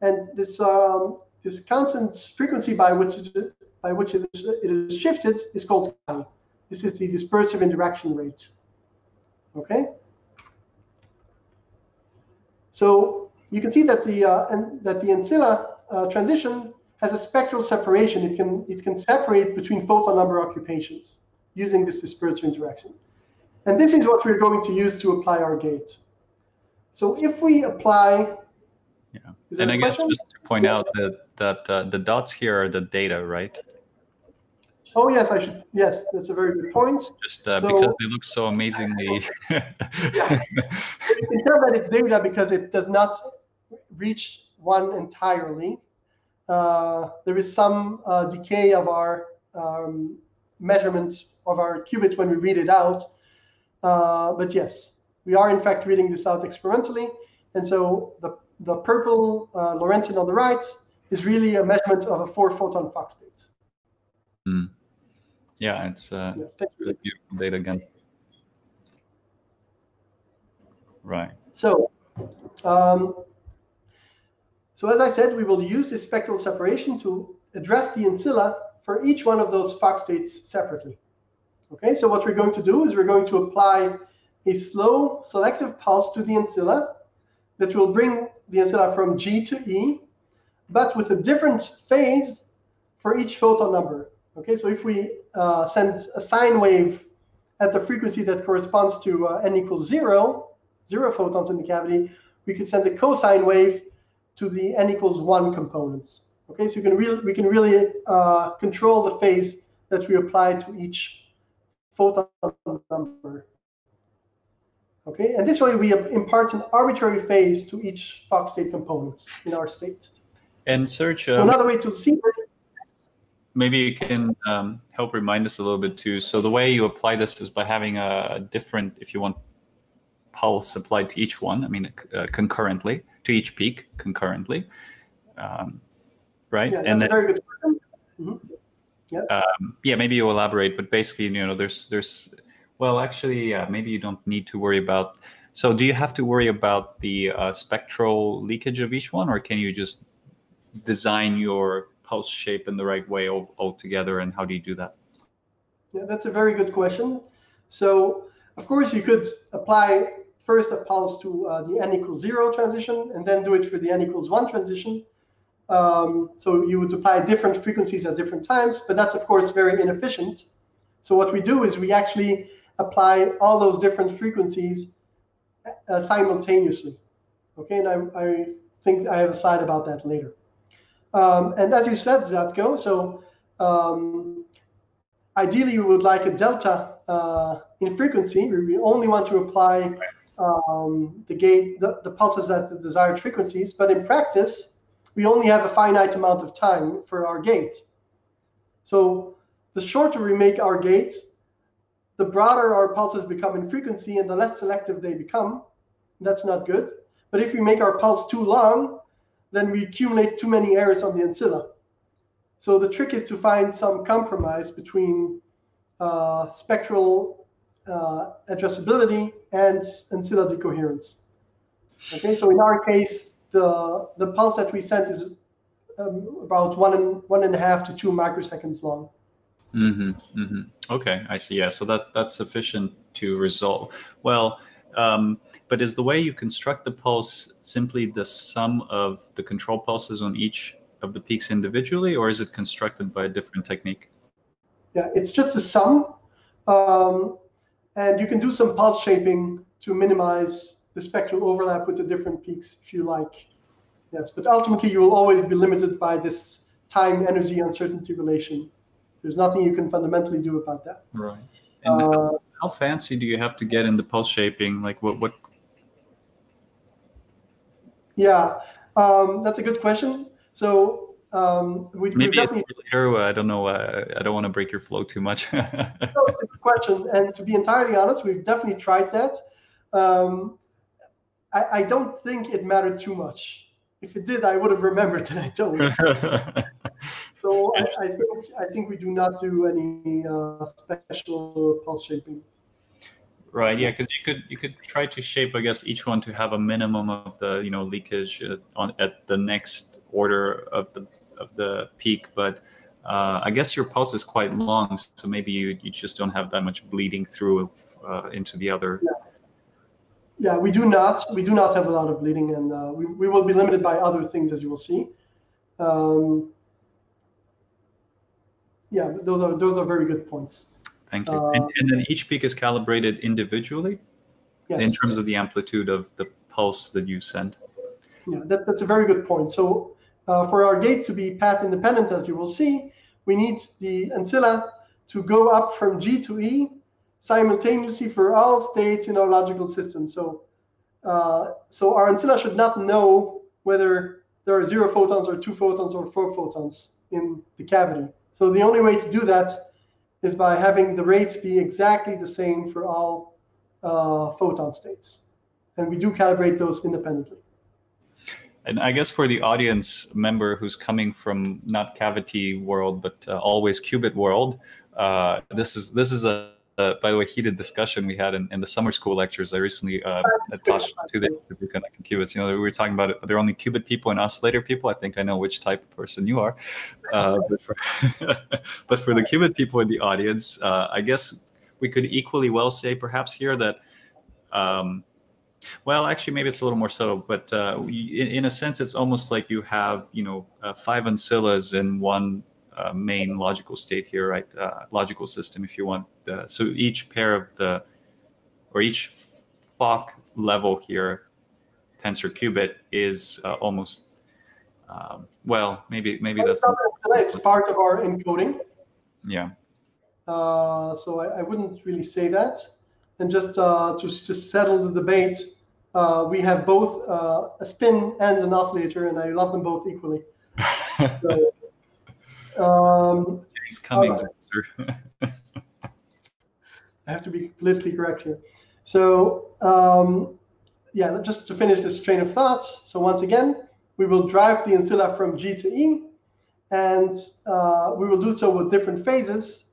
[SPEAKER 2] And this, um, this constant frequency by which, it, by which it is, it is shifted is called chi. This is the dispersive interaction rate. Okay? So you can see that the uh, and that the ancilla uh, transition has a spectral separation. It can it can separate between photon number occupations using this dispersive interaction. And this is what we're going to use to apply our gate. So if we apply
[SPEAKER 1] yeah. And I guess just to point yes. out that that uh, the dots here are the data, right?
[SPEAKER 2] Oh yes, I should. Yes, that's a very good point.
[SPEAKER 1] Just uh, so, because they look so amazingly.
[SPEAKER 2] yeah. You can tell that it's data because it does not reach one entirely. Uh, there is some uh, decay of our um, measurement of our qubit when we read it out. Uh, but yes, we are in fact reading this out experimentally. And so the, the purple uh, Lorentzian on the right is really a measurement of a four photon Fock state.
[SPEAKER 1] Mm. Yeah, it's, uh, yeah, it's really beautiful data again. Right.
[SPEAKER 2] So, um, so as I said, we will use this spectral separation to address the ancilla for each one of those Fock states separately. Okay, so what we're going to do is we're going to apply a slow selective pulse to the ancilla that will bring the ancilla from G to E, but with a different phase for each photon number. Okay, so if we uh, send a sine wave at the frequency that corresponds to uh, n equals zero, zero photons in the cavity, we could send a cosine wave to the n equals one components. Okay, so you can really, we can really uh, control the phase that we apply to each photon number. Okay, and this way we impart an arbitrary phase to each Fock state component in our state.
[SPEAKER 1] And Serge.
[SPEAKER 2] So another way to see this.
[SPEAKER 1] Maybe you can um, help remind us a little bit too. So the way you apply this is by having a different, if you want, pulse applied to each one. I mean, uh, concurrently to each peak concurrently, um, right?
[SPEAKER 2] Yeah, and then, very good.
[SPEAKER 1] Yes. Um, yeah, maybe you elaborate, but basically, you know, there's there's well, actually, yeah, maybe you don't need to worry about. So, do you have to worry about the uh, spectral leakage of each one, or can you just design your pulse shape in the right way all, altogether? And how do you do that?
[SPEAKER 2] Yeah, that's a very good question. So, of course, you could apply first a pulse to uh, the n equals zero transition, and then do it for the n equals one transition. Um, so you would apply different frequencies at different times, but that's of course very inefficient. So what we do is we actually apply all those different frequencies uh, simultaneously. Okay, and I, I, think I have a slide about that later. Um, and as you said, Zlatko, so um, ideally we would like a delta uh, in frequency. We only want to apply um, the gate, the, the pulses at the desired frequencies, but in practice, we only have a finite amount of time for our gate. So the shorter we make our gate, the broader our pulses become in frequency and the less selective they become. That's not good. But if we make our pulse too long, then we accumulate too many errors on the ancilla. So the trick is to find some compromise between uh, spectral uh, addressability and ancilla decoherence. Okay, so in our case, the the pulse that we sent is um, about one and one and a half to two microseconds long.
[SPEAKER 1] Mm-hmm, mm-hmm. Okay, I see. Yeah, so that that's sufficient to resolve. Well, um, but is the way you construct the pulse simply the sum of the control pulses on each of the peaks individually, or is it constructed by a different technique?
[SPEAKER 2] Yeah, it's just a sum, um, and you can do some pulse shaping to minimize the spectral overlap with the different peaks if you like. Yes, but ultimately you will always be limited by this time energy uncertainty relation. There's nothing you can fundamentally do about that.
[SPEAKER 1] Right. And uh, how, how, fancy do you have to get in the pulse shaping? Like what? What?
[SPEAKER 2] Yeah, um, that's a good question. So um, we,
[SPEAKER 1] maybe definitely, later. I don't know. Uh, I don't want to break your flow too much. no,
[SPEAKER 2] it's a good question, and to be entirely honest, we've definitely tried that. Um, I, I don't think it mattered too much. If it did, I would have remembered that I don't. so I, I, think I think we do not do any uh, special pulse shaping.
[SPEAKER 1] Right. Yeah, because you could you could try to shape, I guess, each one to have a minimum of the you know leakage uh, on at the next order of the of the peak, but uh, I guess your pulse is quite long, so maybe you, you just don't have that much bleeding through uh, into the other
[SPEAKER 2] yeah. Yeah, we do not. We do not have a lot of bleeding, and uh, we, we will be limited by other things, as you will see. Um, yeah, those are those are very good points.
[SPEAKER 1] Thank you. Uh, and, and, then each peak is calibrated individually yes. in terms of the amplitude of the pulse that you send.
[SPEAKER 2] Yeah, that, that's a very good point. So uh, for our gate to be path independent, as you will see, we need the ancilla to go up from G to E simultaneously for all states in our logical system. So, uh, so our ancilla should not know whether there are zero photons or two photons or four photons in the cavity. So the only way to do that is by having the rates be exactly the same for all uh, photon states. And we do calibrate those independently.
[SPEAKER 1] And I guess for the audience member who's coming from not cavity world, but uh, always qubit world, uh, this is this is a uh, by the way, heated discussion we had in, in the summer school lectures. I recently uh, taught to the superconducting qubits. You know, we were talking about it. They're only qubit people and oscillator people. I think I know which type of person you are. Uh, but, for, but for the qubit people in the audience, uh, I guess we could equally well say perhaps here that. Um, well, actually, maybe it's a little more subtle, but uh, in, in, a sense, it's almost like you have, you know, uh, five ancillas in one uh, main logical state here, right? Uh, logical system, if you want. The, so each pair of the, or each Fock level here, tensor qubit is uh, almost, um, well, maybe maybe that's.
[SPEAKER 2] It's part of our encoding.
[SPEAKER 1] Yeah.
[SPEAKER 2] Uh, so I, I, wouldn't really say that. And just uh, to just settle the debate, uh, we have both uh, a spin and an oscillator, and I love them both equally. so,
[SPEAKER 1] um, He's coming,
[SPEAKER 2] right. I have to be politically correct here. So um, yeah, just to finish this train of thought. So once again, we will drive the ancilla from G to E, and uh, we will do so with different phases.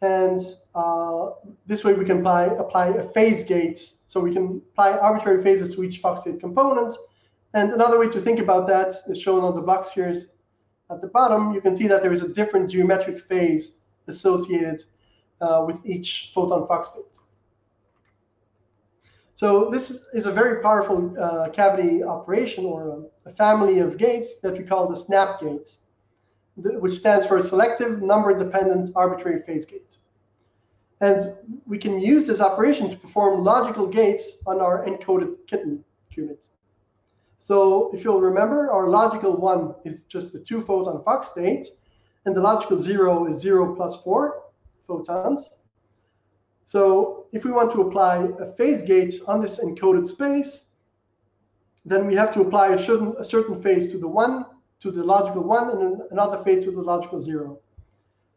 [SPEAKER 2] And uh, this way we can apply, apply a phase gate. So we can apply arbitrary phases to each Fock state component. And another way to think about that is shown on the Bloch spheres at the bottom. You can see that there is a different geometric phase associated uh, with each photon Fock state. So this is a very powerful uh, cavity operation or a, a, family of gates that we call the snap gates, which stands for selective number-dependent arbitrary phase gate. And we can use this operation to perform logical gates on our encoded kitten qubit. So if you'll remember, our logical one is just the two photon Fock state, and the logical zero is zero plus four photons. So if we want to apply a phase gate on this encoded space, then we have to apply a certain, a certain phase to the one, to the logical one, and another phase to the logical zero.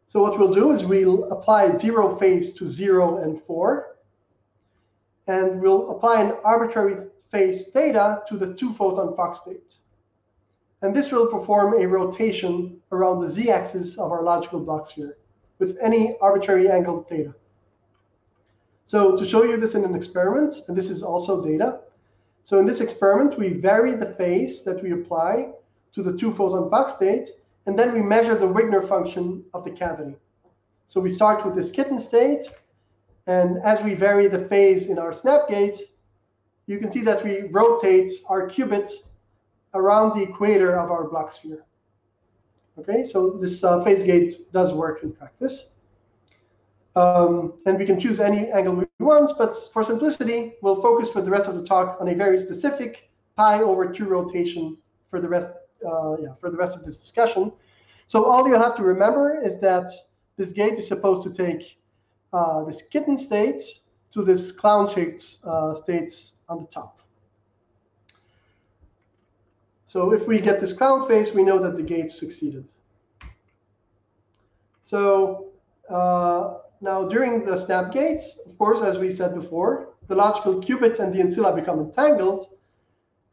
[SPEAKER 2] So what we'll do is we'll apply zero phase to zero and four, and we'll apply an arbitrary phase theta to the two photon Fock state. And this will perform a rotation around the z-axis of our logical Bloch sphere with any arbitrary angle theta. So to show you this in an experiment, and this is also data. So in this experiment, we vary the phase that we apply to the two photon Fock state, and then we measure the Wigner function of the cavity. So we start with this kitten state, and as we vary the phase in our snap gate, you can see that we rotate our qubit around the equator of our Bloch sphere. Okay, so this uh, phase gate does work in practice. Um, and we can choose any angle we want, but for simplicity, we'll focus for the rest of the talk on a very specific pi over 2 rotation for the rest, uh, yeah, for the rest of this discussion. So all you'll have to remember is that this gate is supposed to take uh, this kitten state to this clown-shaped uh, state on the top. So if we get this clown face, we know that the gate succeeded. So uh, now, during the snap gates, of course, as we said before, the logical qubit and the ancilla become entangled.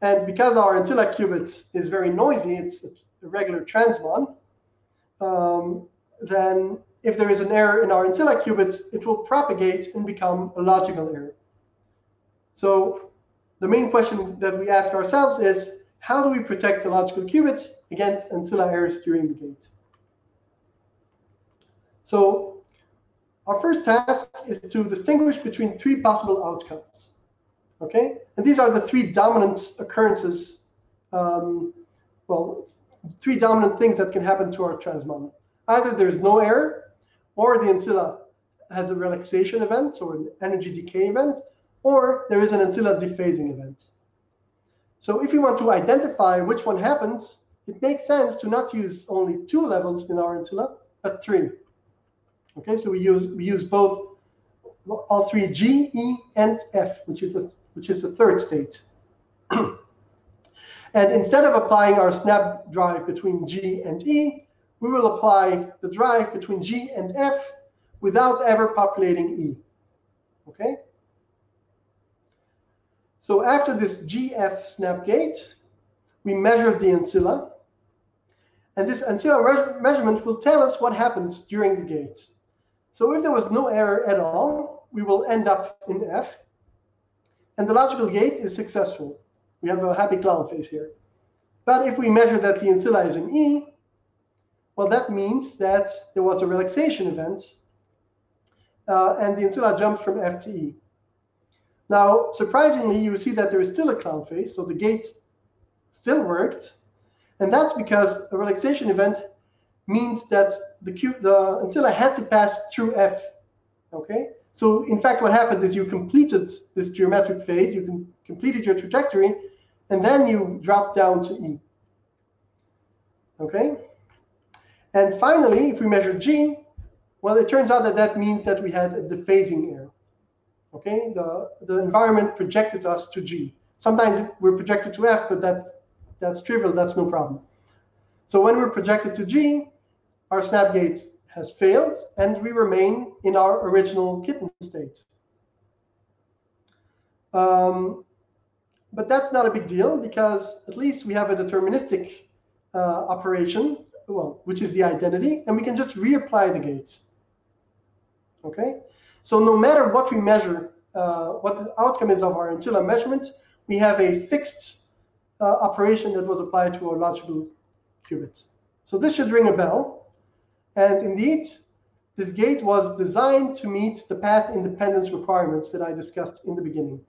[SPEAKER 2] And because our ancilla qubit is very noisy, it's a regular transmon, um, then if there is an error in our ancilla qubit, it will propagate and become a logical error. So the main question that we ask ourselves is, how do we protect the logical qubits against ancilla errors during the gate? So our first task is to distinguish between three possible outcomes. Okay, and these are the three dominant occurrences, um, well, three dominant things that can happen to our transmon. Either there's no error, or the ancilla has a relaxation event, or an energy decay event, or there is an ancilla dephasing event. So if we want to identify which one happens, it makes sense to not use only two levels in our ancilla, but three. Okay, so we use we use both all three G, E, and F, which is the which is the third state. and instead of applying our snap drive between G and E, we will apply the drive between G and F without ever populating E. Okay? So after this GF snap gate, we measure the ancilla. And this ancilla measurement will tell us what happened during the gate. So if there was no error at all, we will end up in F. And the logical gate is successful. We have a happy clown face here. But if we measure that the ancilla is in E, well, that means that there was a relaxation event, uh, and the ancilla jumped from F to E. Now, surprisingly, you see that there is still a clown face, so the gate still worked, and that's because a relaxation event means that the, the ancilla had to pass through F. Okay, so in fact, what happened is you completed this geometric phase, you completed your trajectory, and then you dropped down to E. Okay, and finally, if we measure G, Well, it turns out that that means that we had a dephasing error. Okay, the, the environment projected us to G. Sometimes we're projected to F, but that's, that's trivial, that's no problem. So when we're projected to G, our snap gate has failed, and we remain in our original kitten state. Um, but that's not a big deal because at least we have a deterministic uh, operation, well, which is the identity, and we can just reapply the gates. Okay, so no matter what we measure, uh, what the outcome is of our Ancilla measurement, we have a fixed uh, operation that was applied to our logical qubit. So this should ring a bell. And indeed, this gate was designed to meet the path independence requirements that I discussed in the beginning.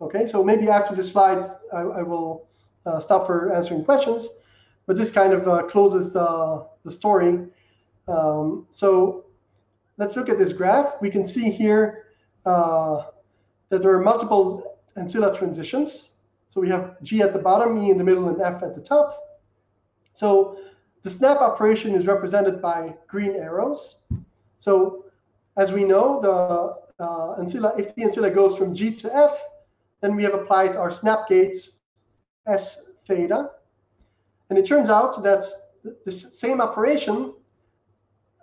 [SPEAKER 2] Okay, so maybe after this slide, I, I will uh, stop for answering questions, but this kind of uh, closes the, the story. Um, so let's look at this graph. We can see here uh, that there are multiple ancilla transitions. So we have G at the bottom, E in the middle, and F at the top. So the snap operation is represented by green arrows. So as we know, the uh, ancilla, if the ancilla goes from G to F, then we have applied our snap gates S theta. And it turns out that this same operation,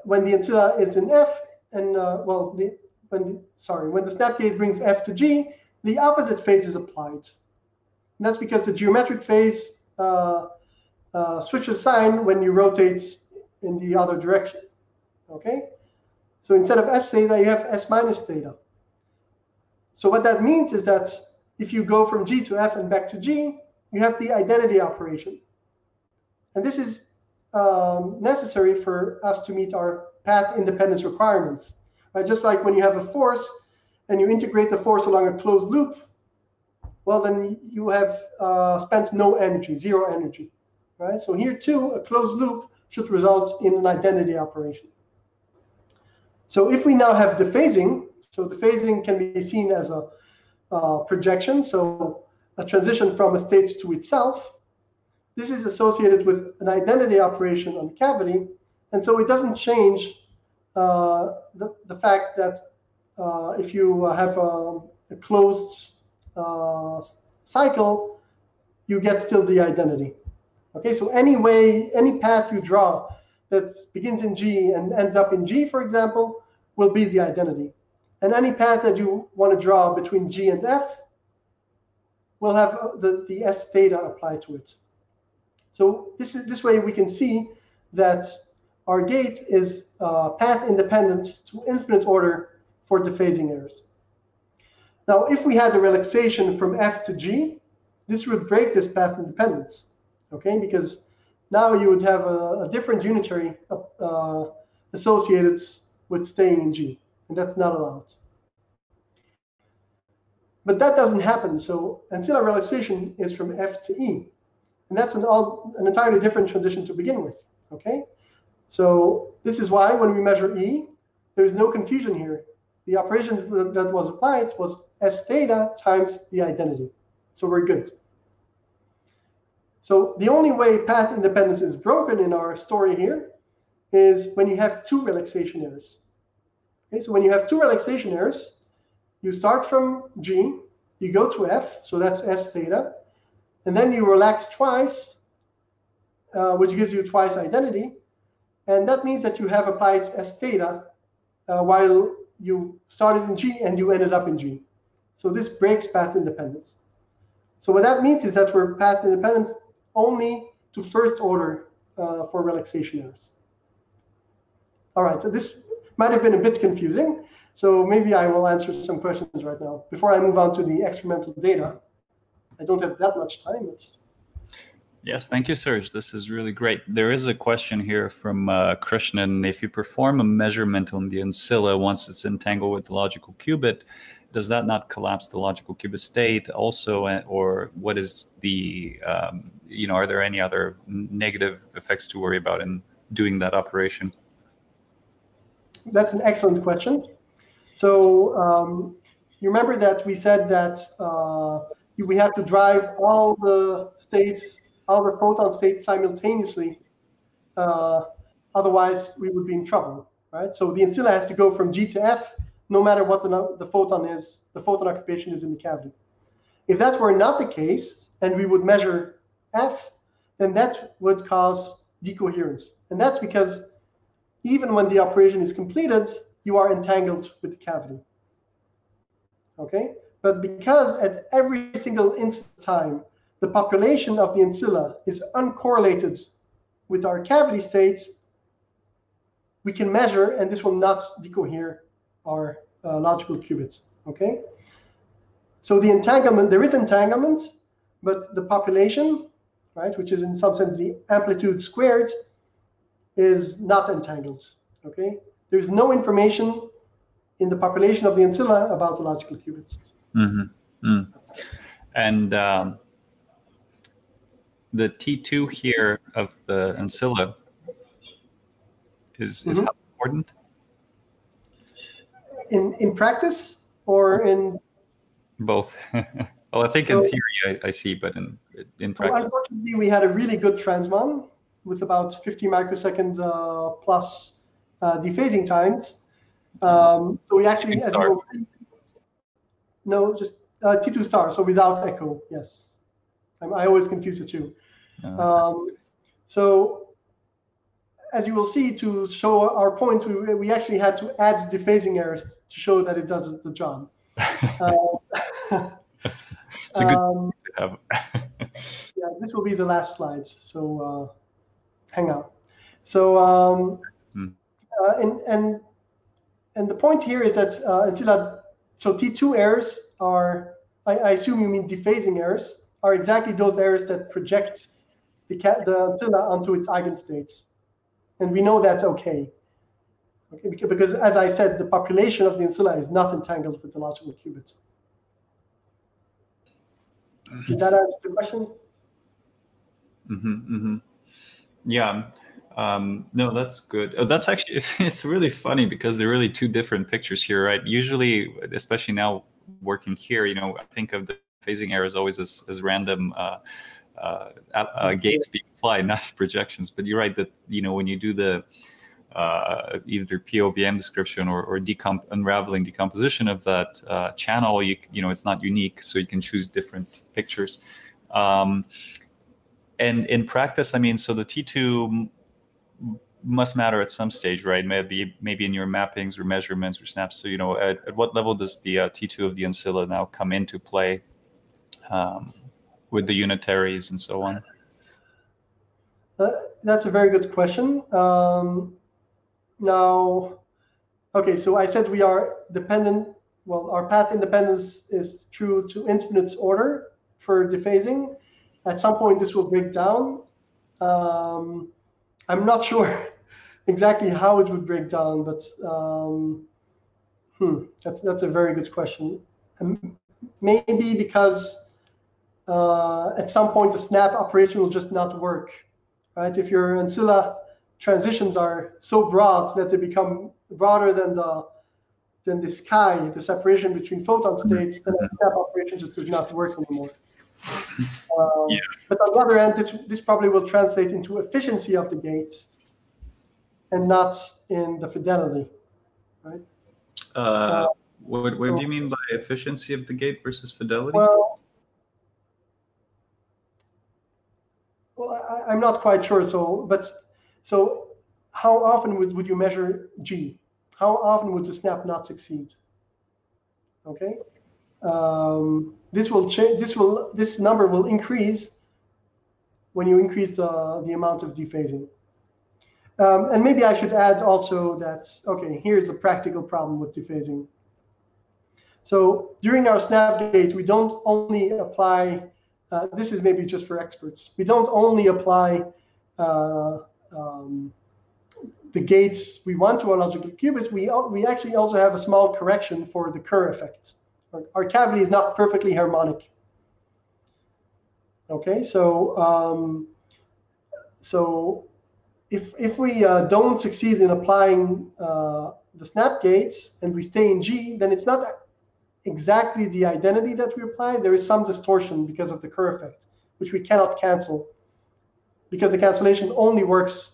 [SPEAKER 2] when the ancilla is in F, and uh, well, the, when the, sorry, when the snap gate brings F to G, the opposite phase is applied. And that's because the geometric phase uh, uh, switches sign when you rotate in the other direction. Okay? So instead of S theta, you have S minus theta. So what that means is that if you go from G to F and back to G, you have the identity operation. And this is um, necessary for us to meet our path independence requirements. Right? Just like when you have a force and you integrate the force along a closed loop, well, then you have uh, spent no energy, zero energy. Right? So here too, a closed loop should result in an identity operation. So if we now have dephasing, so dephasing can be seen as a uh, projection, so a transition from a state to itself. This is associated with an identity operation on the cavity, and so it doesn't change uh, the, the fact that uh, if you have a, a closed uh, cycle, you get still the identity. Okay, so any way, any path you draw that begins in G and ends up in G, for example, will be the identity. And any path that you want to draw between G and F will have the, the S theta applied to it. So this is this way we can see that our gate is uh, path independent to infinite order for dephasing errors. Now, if we had a relaxation from F to G, this would break this path independence, okay? Because now you would have a, a different unitary uh, associated with staying in G and that's not allowed. But that doesn't happen. So ancilla relaxation is from F to E. And that's an, all, an entirely different transition to begin with. Okay? So this is why when we measure E, there's no confusion here. The operation that was applied was S theta times the identity. So we're good. So the only way path independence is broken in our story here is when you have two relaxation errors. Okay, so when you have two relaxation errors, you start from G, you go to F, so that's S theta, and then you relax twice, uh, which gives you twice identity, and that means that you have applied S theta uh, while you started in G and you ended up in G. So this breaks path independence. So what that means is that we're path independent only to first order uh, for relaxation errors. All right, so this might have been a bit confusing. So maybe I will answer some questions right now before I move on to the experimental data. I don't have that much time.
[SPEAKER 1] Yes, thank you, Serge. This is really great. There is a question here from uh, Krishnan. If you perform a measurement on the ancilla once it's entangled with the logical qubit, does that not collapse the logical qubit state also, uh, or what is the, um, you know, are there any other negative effects to worry about in doing that operation?
[SPEAKER 2] that's an excellent question. So um, you remember that we said that uh, we have to drive all the states, all the photon states simultaneously. Uh, otherwise, we would be in trouble. right? So the ancilla has to go from G to F, no matter what the, the photon is, the photon occupation is in the cavity. If that were not the case, and we would measure F, then that would cause decoherence. And that's because even when the operation is completed, you are entangled with the cavity. Okay? But because at every single instant time, the population of the ancilla is uncorrelated with our cavity states, we can measure, and this will not decohere our uh, logical qubits. Okay? So the entanglement, there is entanglement, but the population, right, which is in some sense the amplitude squared, is not entangled. Okay? There's no information in the population of the ancilla about the logical qubits.
[SPEAKER 1] Mm-hmm. Mm. And um, the T2 here of the ancilla is, is mm-hmm. important?
[SPEAKER 2] In, in practice or in?
[SPEAKER 1] Both. well, I think so, in theory I, I, see, but in, in practice.
[SPEAKER 2] So unfortunately, we had a really good transmon with about 50 microseconds uh, plus uh, dephasing times. Um, so we actually, as you no, just uh, T2 star, so without echo, yes. I'm, i always confuse the two. um, so as you will see, to show our point, we, we actually had to add dephasing errors to show that it does the job. uh,
[SPEAKER 1] it's a good um, to have.
[SPEAKER 2] yeah, this will be the last slides, so uh, hang on. So, um, hmm. uh, and, and, and the point here is that uh, Ancilla so T2 errors are, I, I, assume you mean dephasing errors, are exactly those errors that project the, the onto its eigenstates. And we know that's okay. okay. Because as I said, the population of the ancilla is not entangled with the logical qubits. Did that answer the question?
[SPEAKER 1] Mm-hmm, mm-hmm. Yeah. Um, no, that's good. Oh, that's actually it's really funny because they're really two different pictures here, right? Usually, especially now working here, you know, I think of the phasing errors always as, as random uh, uh, uh, gates being applied, not projections. But you're right that you know when you do the uh, either POVM description or, or decomp- unraveling decomposition of that uh, channel, you you know it's not unique, so you can choose different pictures. Um, and in practice, I mean, so the T2 must matter at some stage, right? Maybe maybe in your mappings or measurements or snaps. So you know, at, at what level does the uh, T2 of the ancilla now come into play um, with the unitaries and so on?
[SPEAKER 2] Uh, that's a very good question. Um, now, okay, so I said we are dependent. Well, our path independence is true to infinite order for dephasing. At some point, this will break down. Um, I'm not sure exactly how it would break down, but um, hmm, that's that's a very good question. Maybe because uh, at some point the snap operation will just not work, right? If your ancilla transitions are so broad that they become broader than the than the chi, the separation between photon states, then the snap operation just does not work anymore. Um, yeah. But on the other hand, this, this probably will translate into efficiency of the gates and not in the fidelity, right?
[SPEAKER 1] Uh, uh, what, what so, do you mean by efficiency of the gate versus fidelity?
[SPEAKER 2] Well, well, I, am not quite sure. So, but so how often would, would you measure G? How often would the snap not succeed? Okay. Um, this will change. This will this number will increase when you increase the the amount of dephasing. Um, and maybe I should add also that okay, here's a practical problem with dephasing. So during our snap gate, we don't only apply. Uh, this is maybe just for experts. We don't only apply uh, um, the gates we want to our logical qubit. We we actually also have a small correction for the Kerr effect our cavity is not perfectly harmonic. Okay, so um, so if if we uh, don't succeed in applying uh, the snap gates and we stay in G, then it's not exactly the identity that we apply. There is some distortion because of the Kerr effect, which we cannot cancel because the cancellation only works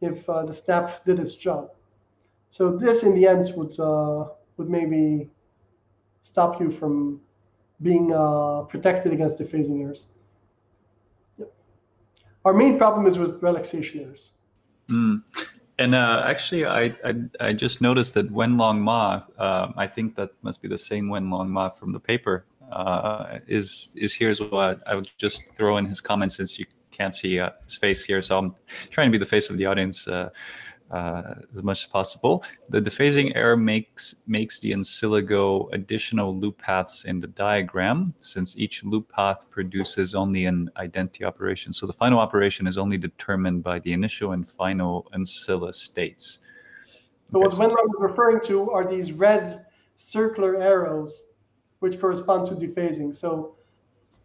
[SPEAKER 2] if uh, the snap did its job. So this, in the end, would uh, would maybe stop you from being uh, protected against dephasing errors. Yep. Our main problem is with relaxation errors.
[SPEAKER 1] Mm. And uh, actually, I, I, I just noticed that Wen Long Ma, uh, I think that must be the same Wen Long Ma from the paper, uh, is is here as well. I, I would just throw in his comments since you can't see uh, his face here, so I'm trying to be the face of the audience. Uh, as much as possible. The dephasing error makes makes the ancilla go additional loop paths in the diagram, since each loop path produces only an identity operation. So the final operation is only determined by the initial and final ancilla states.
[SPEAKER 2] So okay, what so is referring to are these red circular arrows, which correspond to dephasing. So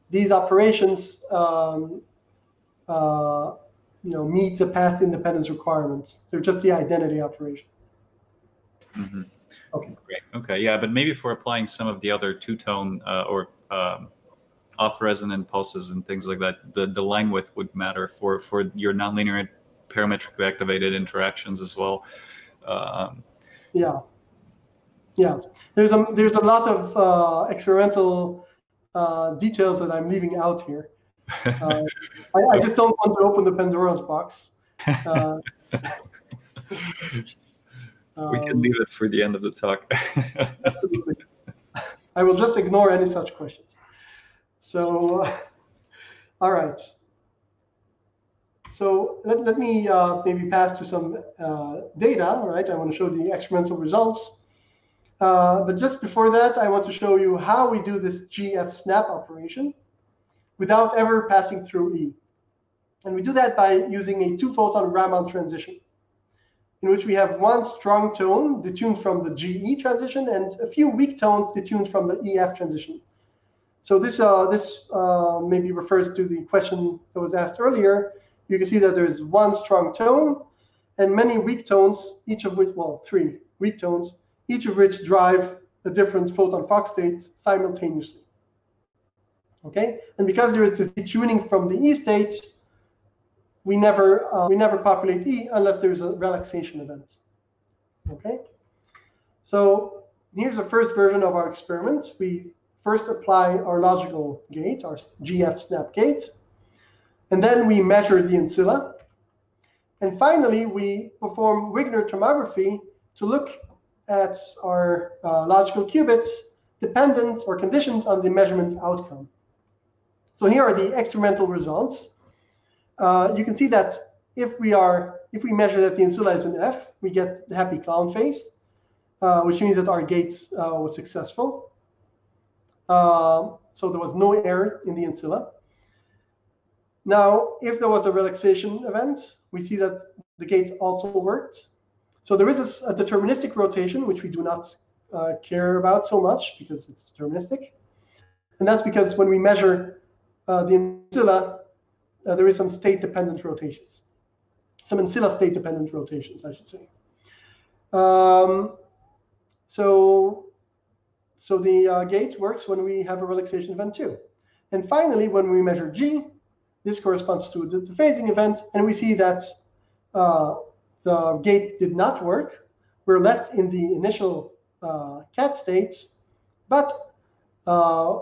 [SPEAKER 2] these operations um, uh, you know, meets a path independence requirements. They're just the identity operation.
[SPEAKER 1] Mm-hmm. Okay. Great. Okay. Yeah, but maybe for applying some of the other two-tone uh, or um, off-resonant pulses and things like that, the, the line width would matter for for your nonlinear parametrically activated interactions as well. Um,
[SPEAKER 2] yeah. Yeah. There's a there's a lot of uh, experimental uh, details that I'm leaving out here. Uh, I, I, just don't want to open the Pandora's box. Uh,
[SPEAKER 1] we can leave it for the end of the talk.
[SPEAKER 2] absolutely. I will just ignore any such questions. So, uh, all right. So let, let me uh, maybe pass to some uh, data, right? I want to show the experimental results. Uh, but just before that, I want to show you how we do this GF snap operation without ever passing through E. And we do that by using a two-photon Raman transition, in which we have one strong tone detuned from the GE transition and a few weak tones detuned from the EF transition. So this uh, this uh, maybe refers to the question that was asked earlier. You can see that there is one strong tone and many weak tones, each of which, well, three weak tones, each of which drive a different photon Fock states simultaneously. Okay, and because there is this detuning from the E state, we never uh, we never populate E unless there is a relaxation event. Okay, so here's the first version of our experiment. We first apply our logical gate, our GF snap gate, and then we measure the ancilla. And finally, we perform Wigner tomography to look at our uh, logical qubits dependent or conditioned on the measurement outcome. So here are the experimental results. Uh, you can see that if we are if we measure that the ancilla is an F, we get the happy clown face, uh, which means that our gate uh, was successful. Uh, so there was no error in the ancilla. Now, if there was a relaxation event, we see that the gate also worked. So there is a, a deterministic rotation, which we do not uh, care about so much because it's deterministic. And that's because when we measure uh, the ancilla, uh, there is some state-dependent rotations, some ancilla state-dependent rotations, I should say. Um, so, so the uh, gate works when we have a relaxation event too. And finally, when we measure G, this corresponds to the, the phasing event, and we see that uh, the gate did not work. We're left in the initial uh, cat state, but uh,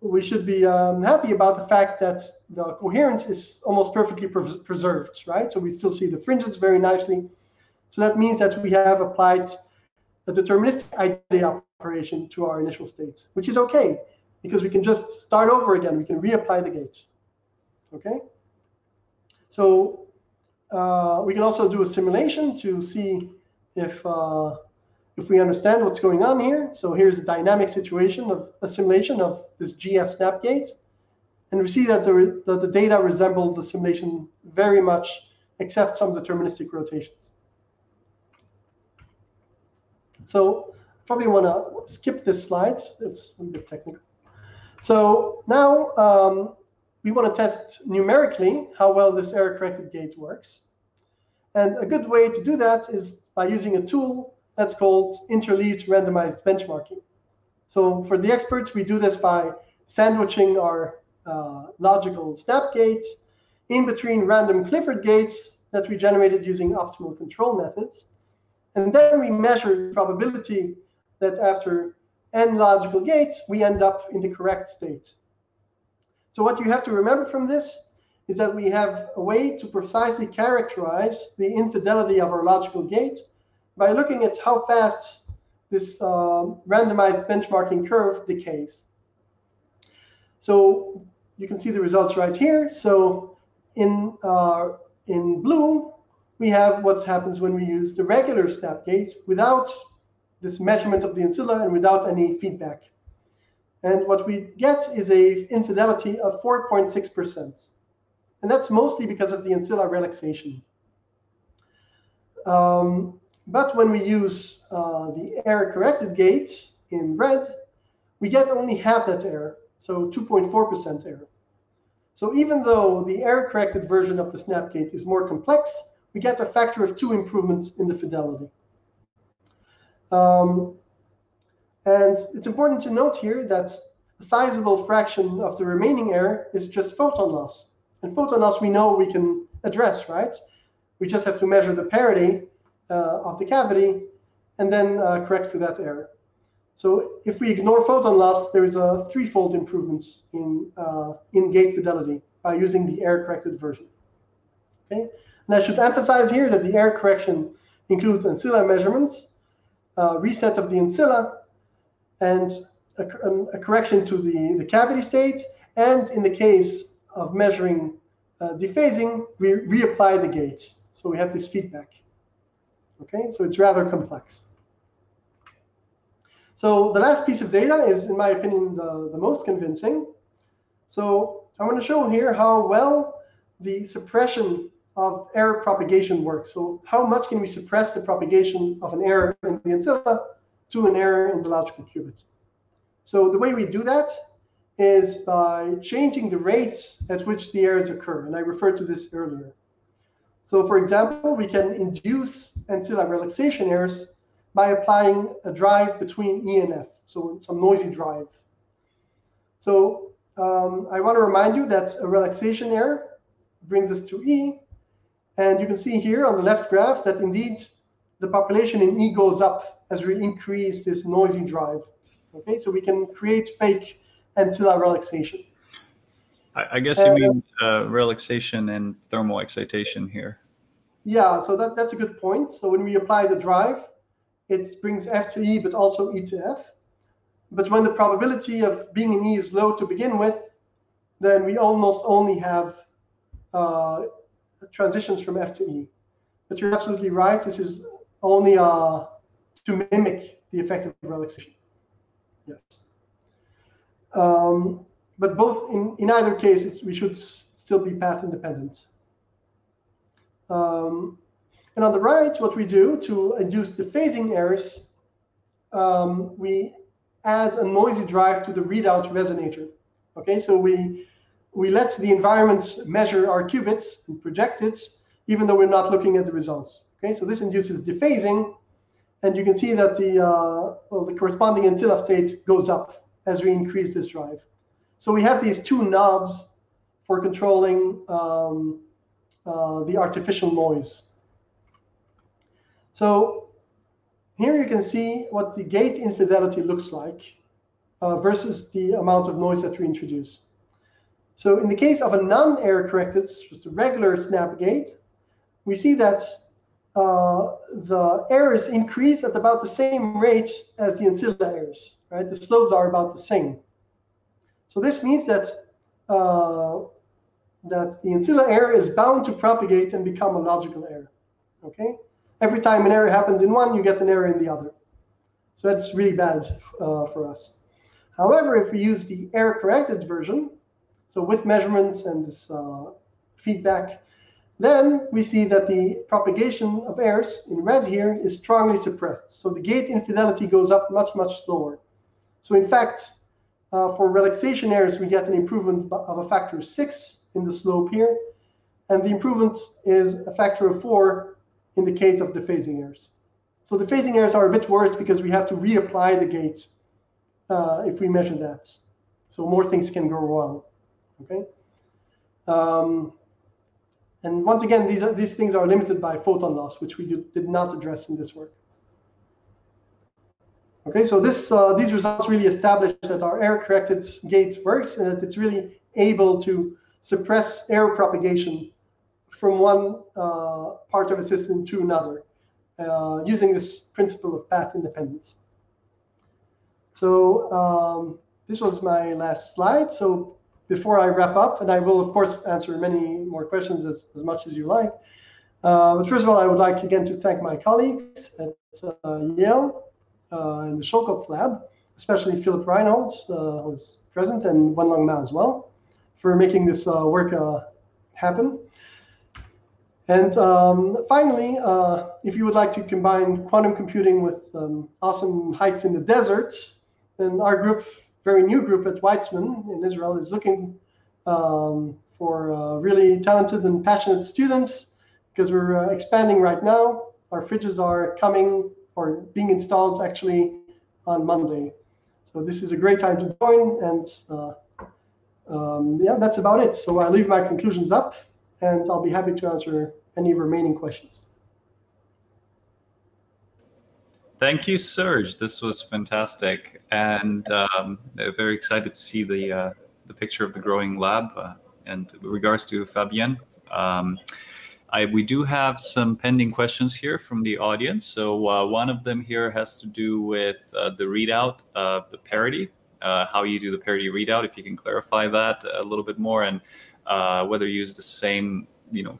[SPEAKER 2] we should be um, happy about the fact that the coherence is almost perfectly pre preserved, right? So we still see the fringes very nicely. So that means that we have applied a deterministic idea operation to our initial state, which is okay, because we can just start over again. We can reapply the gates, okay? So uh, we can also do a simulation to see if uh, if we understand what's going on here, so here's a dynamic situation of a simulation of this GF snap gate. And we see that the, the, the data resemble the simulation very much, except some deterministic rotations. So probably want to skip this slide. It's a bit technical. So now um, we want to test numerically how well this error-corrected gate works. And a good way to do that is by using a tool that's called interleaved randomized benchmarking. So for the experts, we do this by sandwiching our uh, logical snap gates in between random Clifford gates that we generated using optimal control methods. And then we measure the probability that after n logical gates, we end up in the correct state. So what you have to remember from this is that we have a way to precisely characterize the infidelity of our logical gate by looking at how fast this uh, randomized benchmarking curve decays. So you can see the results right here. So in, uh, in blue, we have what happens when we use the regular snap gate without this measurement of the ancilla and without any feedback. And what we get is a infidelity of 4.6%. And that's mostly because of the ancilla relaxation. Um, but when we use uh, the error-corrected gate in red, we get only half that error, so 2.4% error. So even though the error-corrected version of the snap gate is more complex, we get a factor of two improvements in the fidelity. Um, and it's important to note here that a sizable fraction of the remaining error is just photon loss. And photon loss we know we can address, right? We just have to measure the parity of the cavity and then uh, correct for that error. So if we ignore photon loss, there is a threefold improvement in, uh, in gate fidelity by using the error-corrected version. Okay, and I should emphasize here that the error correction includes ancilla measurements, uh, reset of the ancilla, and a, a, correction to the, the cavity state, and in the case of measuring uh, dephasing, we reapply the gate. So we have this feedback. Okay, so it's rather complex. So the last piece of data is, in my opinion, the, the most convincing. So I want to show here how well the suppression of error propagation works. So how much can we suppress the propagation of an error in the ancilla to an error in the logical qubit? So the way we do that is by changing the rates at which the errors occur. And I referred to this earlier. So for example, we can induce ancilla relaxation errors by applying a drive between E and F, so some noisy drive. So um, I want to remind you that a relaxation error brings us to E. And you can see here on the left graph that indeed the population in E goes up as we increase this noisy drive. Okay, so we can create fake ancilla relaxation.
[SPEAKER 1] I, I guess you mean uh, relaxation and thermal excitation here.
[SPEAKER 2] Yeah, so that, that's a good point. So when we apply the drive, it brings F to E, but also E to F. But when the probability of being in E is low to begin with, then we almost only have uh, transitions from F to E. But you're absolutely right. This is only uh, to mimic the effect of relaxation. Yes. Um, but both in, in either case, we should still be path independent. Um, and on the right, what we do to induce dephasing errors, um, we add a noisy drive to the readout resonator. Okay, so we we let the environment measure our qubits and project it, even though we're not looking at the results. Okay, so this induces dephasing, and you can see that the uh, well, the corresponding ancilla state goes up as we increase this drive. So we have these two knobs for controlling um, uh, the artificial noise. So here you can see what the gate infidelity looks like uh, versus the amount of noise that we introduce. So in the case of a non-error corrected, just a regular snap gate, we see that uh, the errors increase at about the same rate as the ancilla errors, right? The slopes are about the same. So this means that uh, that the ancilla error is bound to propagate and become a logical error. Okay, every time an error happens in one, you get an error in the other. So that's really bad uh, for us. However, if we use the error-corrected version, so with measurements and this uh, feedback, then we see that the propagation of errors in red here is strongly suppressed. So the gate infidelity goes up much, much slower. So in fact, uh, for relaxation errors, we get an improvement of a factor of six in the slope here. And the improvement is a factor of four in the case of the phasing errors. So the phasing errors are a bit worse because we have to reapply the gate uh, if we measure that. So more things can go wrong. Okay. Um, and once again, these are, these things are limited by photon loss, which we do, did not address in this work. Okay, so this uh, these results really establish that our error-corrected gate works and that it's really able to suppress error propagation from one uh, part of a system to another uh, using this principle of path independence. So um, this was my last slide. So before I wrap up, and I will, of course, answer many more questions as, as much as you like. Uh, but first of all, I would like again to thank my colleagues at uh, Yale in the Schoelkopf lab, especially Philip Reinhold, uh, was present, and Wenlong Ma as well, for making this uh, work uh, happen. And um, finally, if you would like to combine quantum computing with um, awesome hikes in the desert, then our group very new group at Weizmann in Israel is looking um, for uh, really talented and passionate students because we're uh, expanding right now. Our fridges are coming or being installed actually on Monday. So this is a great time to join and uh, um, yeah, that's about it. So I leave my conclusions up and I'll be happy to answer any remaining questions.
[SPEAKER 1] Thank you, Serge. This was fantastic, and um, very excited to see the uh, the picture of the growing lab. Uh, and regards to Fabienne, um, I, we do have some pending questions here from the audience. So uh, one of them here has to do with uh, the readout of the parity, uh, how you do the parity readout. If you can clarify that a little bit more, and uh, whether you use the same, you know,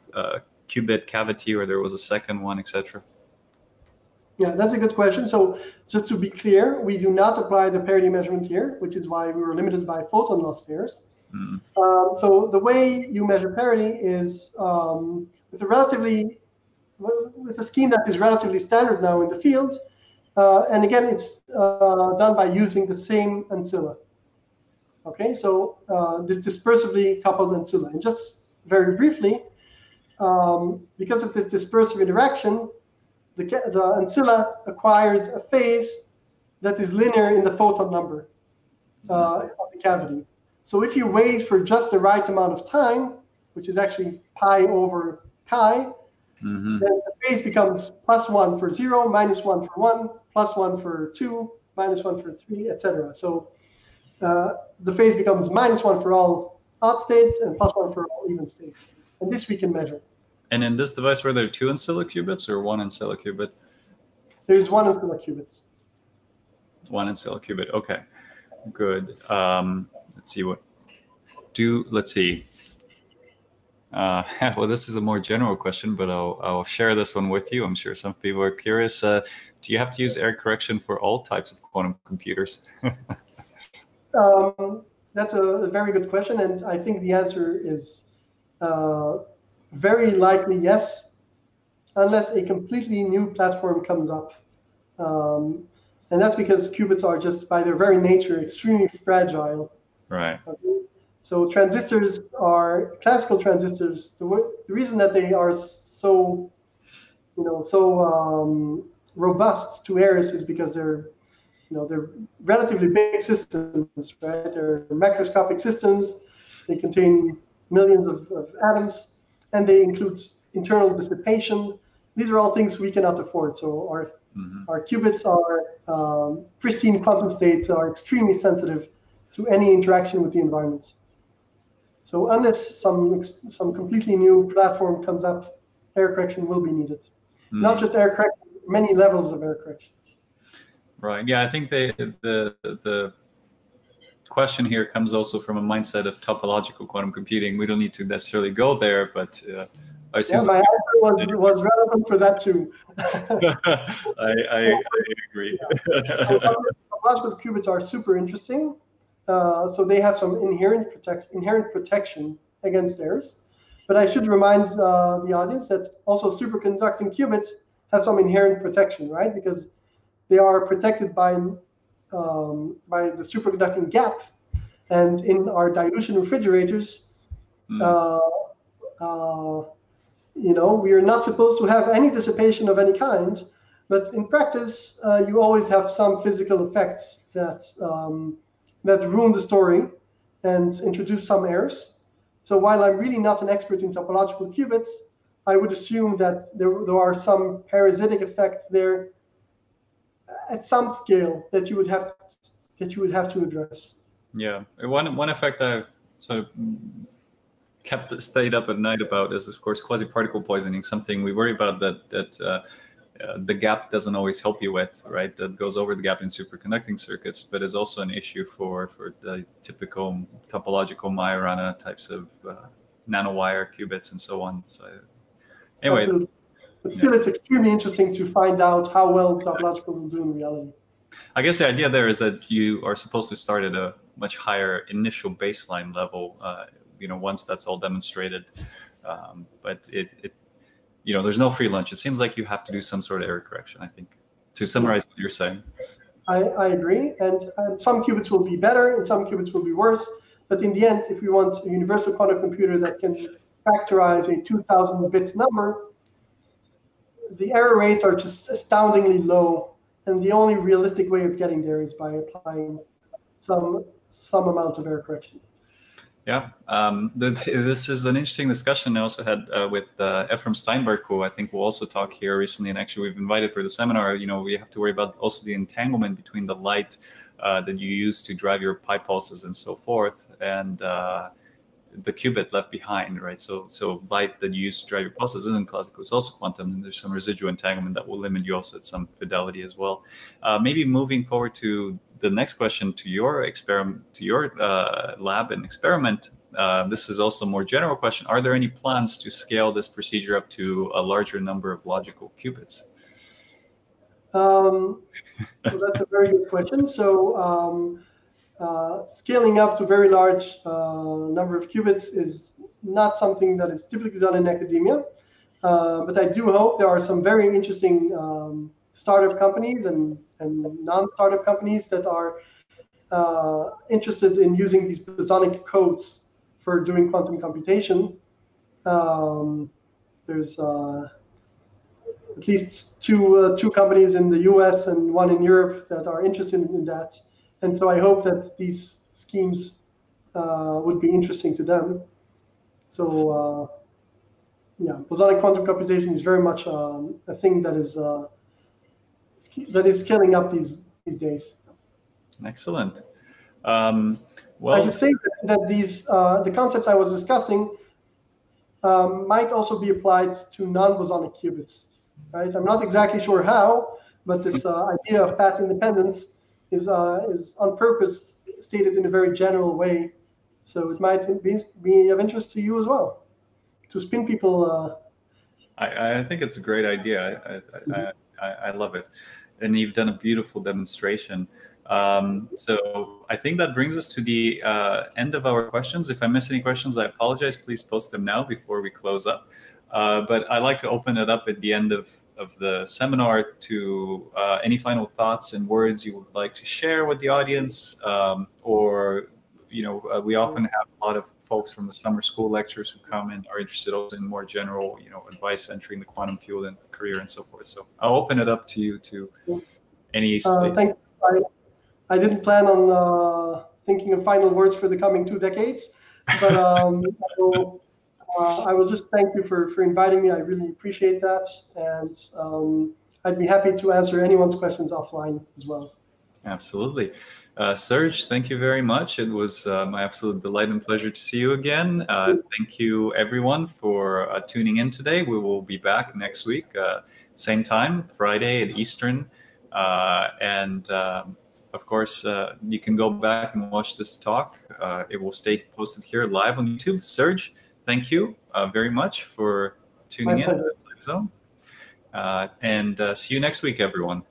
[SPEAKER 1] qubit cavity or there was a second one, etc.
[SPEAKER 2] Yeah, that's a good question. So just to be clear, we do not apply the parity measurement here, which is why we were limited by photon loss layers. Mm. Um, so the way you measure parity is um, with a relatively with a scheme that is relatively standard now in the field. Uh, and again, it's uh, done by using the same ancilla. Okay, so uh, this dispersively coupled ancilla. And just very briefly, um, because of this dispersive interaction, the, the ancilla acquires a phase that is linear in the photon number uh, of the cavity. So if you wait for just the right amount of time, which is actually pi over chi, mm-hmm. then the phase becomes plus one for zero, minus one for one, plus one for two, minus one for three, etc. So uh, the phase becomes minus one for all odd states and plus one for all even states. And this we can measure.
[SPEAKER 1] And in this device, were there two ancilla qubits or one ancilla qubit?
[SPEAKER 2] There's one ancilla qubit.
[SPEAKER 1] One ancilla qubit. Okay, good. Um, let's see what do. Let's see. Uh, well, this is a more general question, but I'll, I'll share this one with you. I'm sure some people are curious. Uh, do you have to use error correction for all types of quantum computers?
[SPEAKER 2] um, that's a very good question, and I think the answer is uh, very likely, yes, unless a completely new platform comes up. Um, and that's because qubits are just by their very nature extremely fragile.
[SPEAKER 1] Right.
[SPEAKER 2] Okay? So transistors are classical transistors. The, the reason that they are so, you know, so um, robust to errors is because they're, you know, they're relatively big systems, right? They're macroscopic systems. They contain millions of, of atoms and they include internal dissipation. These are all things we cannot afford. So our mm-hmm. our qubits are um, pristine quantum states that are extremely sensitive to any interaction with the environment. So unless some some completely new platform comes up, error correction will be needed. Mm. Not just error correction, many levels of error correction.
[SPEAKER 1] Right. Yeah, I think they, the the question here comes also from a mindset of topological quantum computing. We don't need to necessarily go there, but uh,
[SPEAKER 2] I yeah, my answer was, was relevant for that too.
[SPEAKER 1] I, I, I, agree.
[SPEAKER 2] yeah. Topological qubits are super interesting. Uh, so they have some inherent protect inherent protection against errors. But I should remind uh, the audience that also superconducting qubits have some inherent protection, right? Because they are protected by um, by the superconducting gap. And in our dilution refrigerators, mm. uh, uh, you know, we are not supposed to have any dissipation of any kind. But in practice, uh, you always have some physical effects that um, that ruin the story and introduce some errors. So while I'm really not an expert in topological qubits, I would assume that there, there are some parasitic effects there at some scale that you would have that you would have to address.
[SPEAKER 1] Yeah, one one effect I've sort of kept stayed up at night about is of course quasi-particle poisoning, something we worry about that that. Uh, uh, the gap doesn't always help you with, right? That goes over the gap in superconducting circuits, but is also an issue for for the typical topological Majorana types of uh, nanowire qubits and so on. So anyway,
[SPEAKER 2] Absolutely. but still, yeah. it's extremely interesting to find out how well topological will do in reality.
[SPEAKER 1] I guess the idea there is that you are supposed to start at a much higher initial baseline level. Uh, you know, once that's all demonstrated, um, but it, it you know, there's no free lunch. It seems like you have to do some sort of error correction, I think, to summarize what you're saying.
[SPEAKER 2] I, I agree. And um, some qubits will be better and some qubits will be worse. But in the end, if we want a universal quantum computer that can factorize a 2000 bit number, the error rates are just astoundingly low. And the only realistic way of getting there is by applying some some amount of error correction.
[SPEAKER 1] Yeah, um, the, this is an interesting discussion I also had uh, with uh, Aephraim Steinberg, who I think will also talk here recently. And actually, we've invited for the seminar. You know, we have to worry about also the entanglement between the light uh, that you use to drive your pi pulses and so forth, and uh, the qubit left behind, right? So, so light that you use to drive your pulses isn't classical; it's also quantum, and there's some residual entanglement that will limit you also at some fidelity as well. Uh, maybe moving forward to the next question to your experiment, to your uh, lab and experiment. Uh, this is also a more general question. Are there any plans to scale this procedure up to a larger number of logical qubits?
[SPEAKER 2] Um, that's a very good question. So um, uh, scaling up to very large uh, number of qubits is not something that is typically done in academia. Uh, but I do hope there are some very interesting um, startup companies and and non-startup companies that are uh, interested in using these bosonic codes for doing quantum computation. Um, there's uh, at least two uh, two companies in the U.S. and one in Europe that are interested in that, and so I hope that these schemes uh, would be interesting to them. So uh, yeah, bosonic quantum computation is very much um, a thing that is uh, that is scaling up these these days.
[SPEAKER 1] Excellent. Um, well,
[SPEAKER 2] I should say that, these uh, the concepts I was discussing um, might also be applied to non-bosonic qubits. Right? I'm not exactly sure how, but this uh, idea of path independence is uh, is on purpose stated in a very general way. So it might be, be of interest to you as well to spin people. Uh,
[SPEAKER 1] I, I think it's a great idea. I, I, mm-hmm. I, I love it. And you've done a beautiful demonstration. Um, so I think that brings us to the uh, end of our questions. If I miss any questions, I apologize. Please post them now before we close up. Uh, but I like to open it up at the end of, of the seminar to uh, any final thoughts and words you would like to share with the audience. Um, or, you know, uh, we often have a lot of folks from the summer school lectures who come and are interested also in more general, you know, advice entering the quantum field and career and so forth. So I'll open it up to you to any.
[SPEAKER 2] Uh, thank I, I didn't plan on uh, thinking of final words for the coming two decades, but um, I, will, uh, I, will, just thank you for, for inviting me. I really appreciate that. And um, I'd be happy to answer anyone's questions offline as well.
[SPEAKER 1] Absolutely. Uh, Serge, thank you very much. It was uh, my absolute delight and pleasure to see you again. Uh, thank you, everyone, for uh, tuning in today. We will be back next week, uh, same time, Friday at Eastern. Uh, and um, of course, you can go back and watch this talk. it will stay posted here live on YouTube. Serge, thank you very much for tuning my in. Zone. and see you next week, everyone.